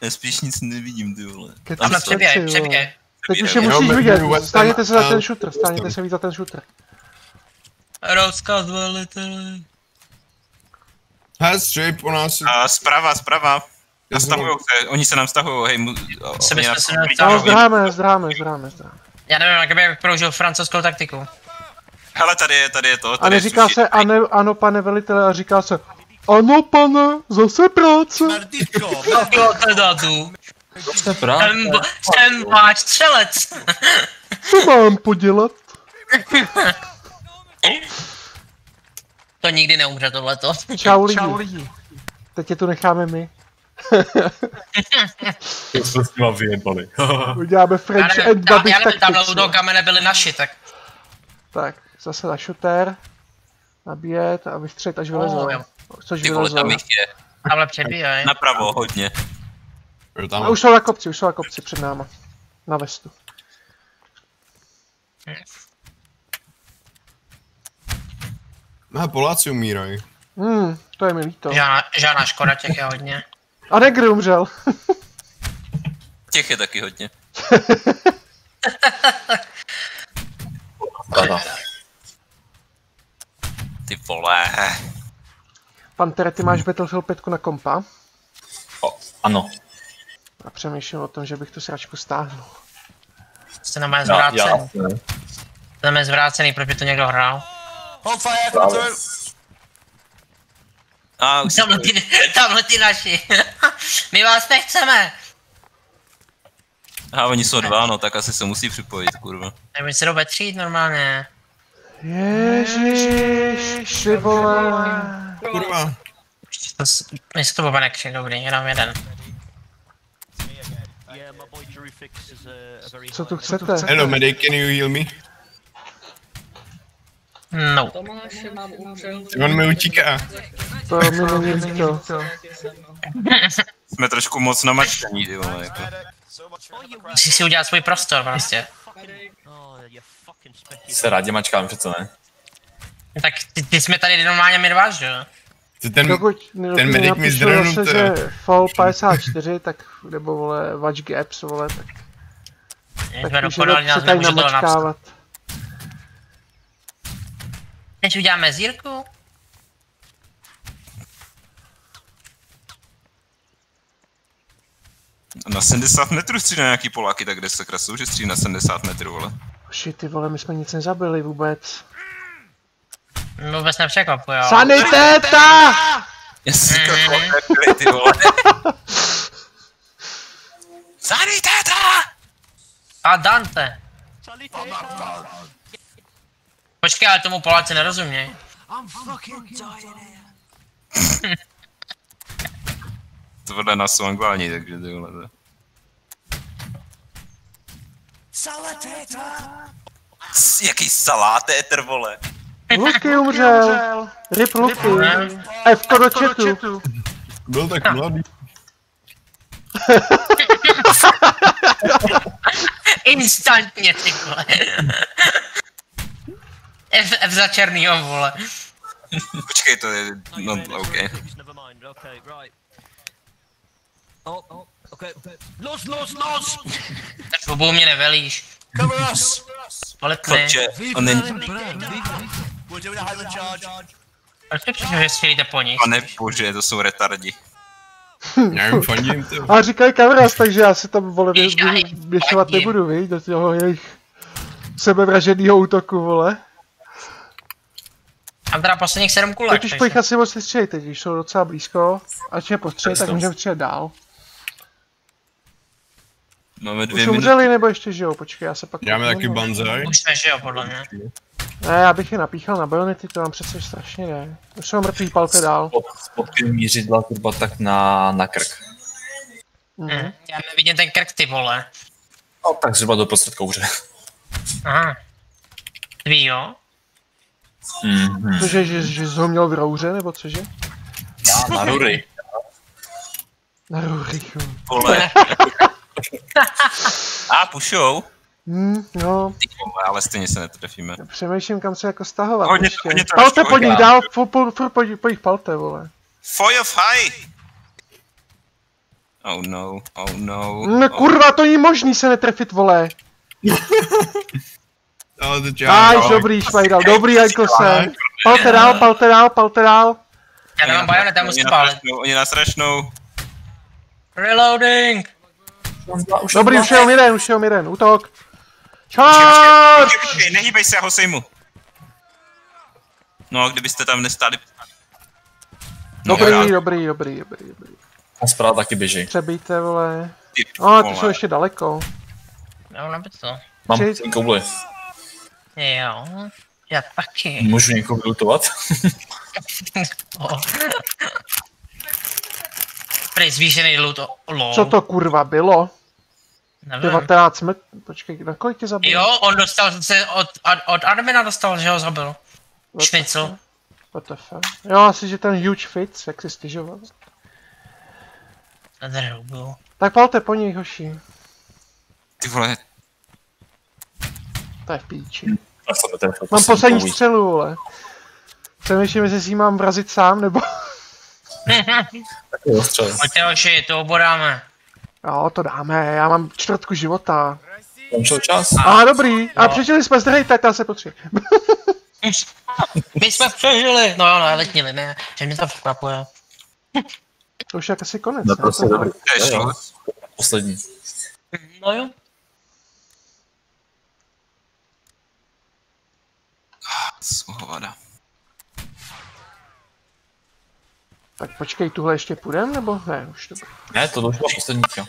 Speaker 2: Já spíš nic nevidím, ty vole.
Speaker 1: Tam přeběj, přeběj.
Speaker 3: Teď už je musíš vidět. Stáněte se za ten shooter, stáněte se víc za ten shooter.
Speaker 1: Rozkaz velitele.
Speaker 7: He, střej po nás.
Speaker 2: A zprava, zprava. Nastahujou se, oni se nám stahují, hej, mu,
Speaker 1: Se
Speaker 2: oni
Speaker 1: bychom
Speaker 2: nás
Speaker 1: se.
Speaker 3: No, zdráme, zdráme, zdráme, zdráme.
Speaker 1: Já nevím, jak bych použil francouzskou taktiku.
Speaker 2: Hele, tady je, tady je to.
Speaker 3: A
Speaker 2: Tady je
Speaker 3: neříká
Speaker 2: sushi.
Speaker 3: se ano, ano, pane velitele, a říká se ano, pane, zase práce.
Speaker 1: No jo, teda tu.
Speaker 6: To je pravda.
Speaker 1: Jsem, jsem váš střelec.
Speaker 3: Co mám podělat?
Speaker 1: To nikdy neumře tohleto.
Speaker 3: Čau lidi. Teď je tu necháme my.
Speaker 6: To jsme s nima vyjebali.
Speaker 3: Uděláme
Speaker 1: Já
Speaker 3: French
Speaker 1: nevím,
Speaker 3: and
Speaker 1: tam, já nevím, tamhle
Speaker 3: Tactics.
Speaker 1: kamene byli naši, tak
Speaker 3: Tak, zase na shooter. Nabíjet a vystřelit, až vylezou.
Speaker 1: Oh.
Speaker 3: Což
Speaker 2: Ty vole,
Speaker 3: vylezou.
Speaker 2: tam jich je.
Speaker 1: tamhle přebíjej.
Speaker 2: Napravo hodně.
Speaker 7: Tam.
Speaker 3: A už jsou na kopci, už jsou na kopci před náma. Na vestu.
Speaker 7: Aha, Poláci umírají.
Speaker 3: Hmm, to je mi líto.
Speaker 1: Žádná, žádná škoda těch je hodně.
Speaker 3: A Negr umřel.
Speaker 2: Těch je taky hodně. Ty vole.
Speaker 3: Pantere, ty máš Battlefield 5 na kompa?
Speaker 6: O, ano.
Speaker 3: A přemýšlím o tom, že bych tu sračku stáhnul.
Speaker 1: Jste na mé
Speaker 6: Já,
Speaker 1: zvrácený.
Speaker 6: já,
Speaker 1: Jste na mé zvrácený, proč by to někdo hrál?
Speaker 6: Právě.
Speaker 2: A už
Speaker 1: Tamhle ty, tamhle ty naši. My vás nechceme.
Speaker 2: Aha, oni jsou dva, no, tak asi se musí připojit, kurva.
Speaker 1: Nebo se jdou betřít normálně.
Speaker 3: Ježiš, ty vole.
Speaker 7: Kurva.
Speaker 1: Ještě to, se to bude nekři, dobrý, jenom jeden.
Speaker 3: Co tu chcete?
Speaker 7: Hello, medic, can you heal me?
Speaker 1: No.
Speaker 8: Tomáše mám umřel.
Speaker 7: On mi utíká.
Speaker 3: To mi není líto.
Speaker 2: Jsme trošku moc namačkaní, ty vole, jako.
Speaker 1: Musíš si udělat svůj prostor prostě.
Speaker 6: Se rádi mačkám, přece ne?
Speaker 1: Tak ty, ty jsme tady normálně my dva, že jo?
Speaker 7: Ty ten,
Speaker 3: Dokud,
Speaker 7: ten medic mi zdrhnul
Speaker 3: zase,
Speaker 7: to.
Speaker 3: že Fall 54, tak, nebo vole, Watch Gaps, vole, tak, tak můžeme se tady
Speaker 1: to napsat.
Speaker 3: namačkávat.
Speaker 1: Než uděláme zírku?
Speaker 2: Na 70 metrů střílí nějaký Poláky, tak kde se krasou, že střílí na 70 metrů, vole.
Speaker 3: Oši, ty vole, my jsme nic nezabili vůbec.
Speaker 1: Mě vůbec nepřekvapuje, jo.
Speaker 3: Sanitéta!
Speaker 2: Já si říkal, mm. ty vole. Sanitéta!
Speaker 1: A Dante. Počkej, ale tomu Poláci nerozumějí.
Speaker 2: To vedle nás jsou takže ty vole. to- Jaký salátéter, vole.
Speaker 3: Luky umřel. Rip Luky. F do chatu.
Speaker 7: Byl tak mladý.
Speaker 1: Instantně, ty vole. F, F za černýho, vole.
Speaker 2: Počkej, to je, no, OK.
Speaker 9: Nos, nos, nos!
Speaker 1: Tak obou mě nevelíš.
Speaker 9: Cover us!
Speaker 1: Politne.
Speaker 2: Protože on není.
Speaker 1: Proč mi přišlo, že střílíte po nich?
Speaker 2: pane bože, to jsou retardi.
Speaker 7: Já jim fandím, ty.
Speaker 3: A říkají Kavras, takže já si tam, vole,
Speaker 1: fandím.
Speaker 3: nebudu, víš, do toho jejich sebevražedného útoku, vole.
Speaker 1: Mám teda posledních sedm kulek,
Speaker 3: Teď už po nich
Speaker 1: takže...
Speaker 3: asi moc nestřelit, teď jsou docela blízko. Až je postřelit, tak můžeme střílet dál.
Speaker 2: Máme dvě
Speaker 3: Už
Speaker 2: minuty.
Speaker 3: umřeli nebo ještě žijou? Počkej, já se pak...
Speaker 7: Děláme taky banzai.
Speaker 1: Už jo, podle mě.
Speaker 3: Ne, já bych je napíchal na bajonety, to vám přece strašně jde. Už jsou mrtví, palte dál.
Speaker 6: Pod, spodky mířidla kurva tak na, na krk.
Speaker 3: Mhm.
Speaker 1: Hm. Já nevidím ten krk, ty vole.
Speaker 6: No, tak zhruba do prostřed kouře.
Speaker 1: Aha. Ví jo?
Speaker 6: Mhm.
Speaker 3: Cože, že, že jsi ho měl v rouře, nebo cože?
Speaker 6: Já na rury.
Speaker 3: Na růrychu.
Speaker 2: Vole. A, pušou.
Speaker 3: Hm, no,
Speaker 2: ale stejně se netrefíme.
Speaker 3: přemýšlím kam se jako stahovat
Speaker 2: Hodně-
Speaker 3: ještě.
Speaker 2: hodně to
Speaker 3: Palte po nich
Speaker 2: hodně.
Speaker 3: dál, furt po, furt po, po jich palte, vole.
Speaker 2: Fire of high! Oh no, oh no.
Speaker 3: No kurva, to není možný se netrefit, vole. Aj, dobrý, Švajdal, dobrý, jako se. Palte dál, palte dál, palte dál.
Speaker 1: Já nemám bajonet, já
Speaker 2: Oni
Speaker 1: musím pálit.
Speaker 2: Oni nás rašnou.
Speaker 1: Reloading!
Speaker 3: Dobrý, už jenom jeden, už jenom jeden, útok. Charge!
Speaker 2: počkej, nehýbej se, já ho sejmu. No a kdybyste tam nestáli... No,
Speaker 3: Dobrý,
Speaker 2: rád,
Speaker 3: dobrý, dobrý, dobrý, dobrý.
Speaker 6: A zpráva taky běží.
Speaker 3: Přebijte, vole. No, ty jsou ještě daleko.
Speaker 1: Nabit to.
Speaker 6: Mám koubly.
Speaker 1: Jo. Já taky.
Speaker 6: Můžu někoho vylutovat?
Speaker 1: Oh. Prej zvýšený loot, o- lol.
Speaker 3: Co to kurva bylo?
Speaker 1: Nevím.
Speaker 3: 19 met... Počkej, na kolik tě zabil?
Speaker 1: Jo, on dostal se od, od, od admina dostal, že ho zabil. Šnicl.
Speaker 3: WTF. Jo, asi, že ten huge fit, jak si stěžoval.
Speaker 1: Zadrhu byl.
Speaker 3: Tak palte po něj, hoši.
Speaker 2: Ty vole,
Speaker 3: To je v píči.
Speaker 6: Ten
Speaker 3: Mám poslední střelu, vole. Přemýšlím, jestli si ji mám vrazit sám, nebo...
Speaker 1: Pojďte hoši, to oboráme.
Speaker 3: Jo, to dáme, já mám čtvrtku života.
Speaker 6: Končil čas.
Speaker 3: A dobrý, a
Speaker 1: No.
Speaker 3: přežili jsme, zdrhejte, ta se potřebuje.
Speaker 1: My jsme přežili. No jo, no, letnili, ne, že mě to překvapuje.
Speaker 3: To už je asi konec.
Speaker 6: No
Speaker 3: ne?
Speaker 6: prostě dobrý. Poslední.
Speaker 1: No jo.
Speaker 2: Hovada.
Speaker 3: Tak počkej, tuhle ještě půjdem, nebo ne, už to
Speaker 6: Ne, to už byla poslední. jo.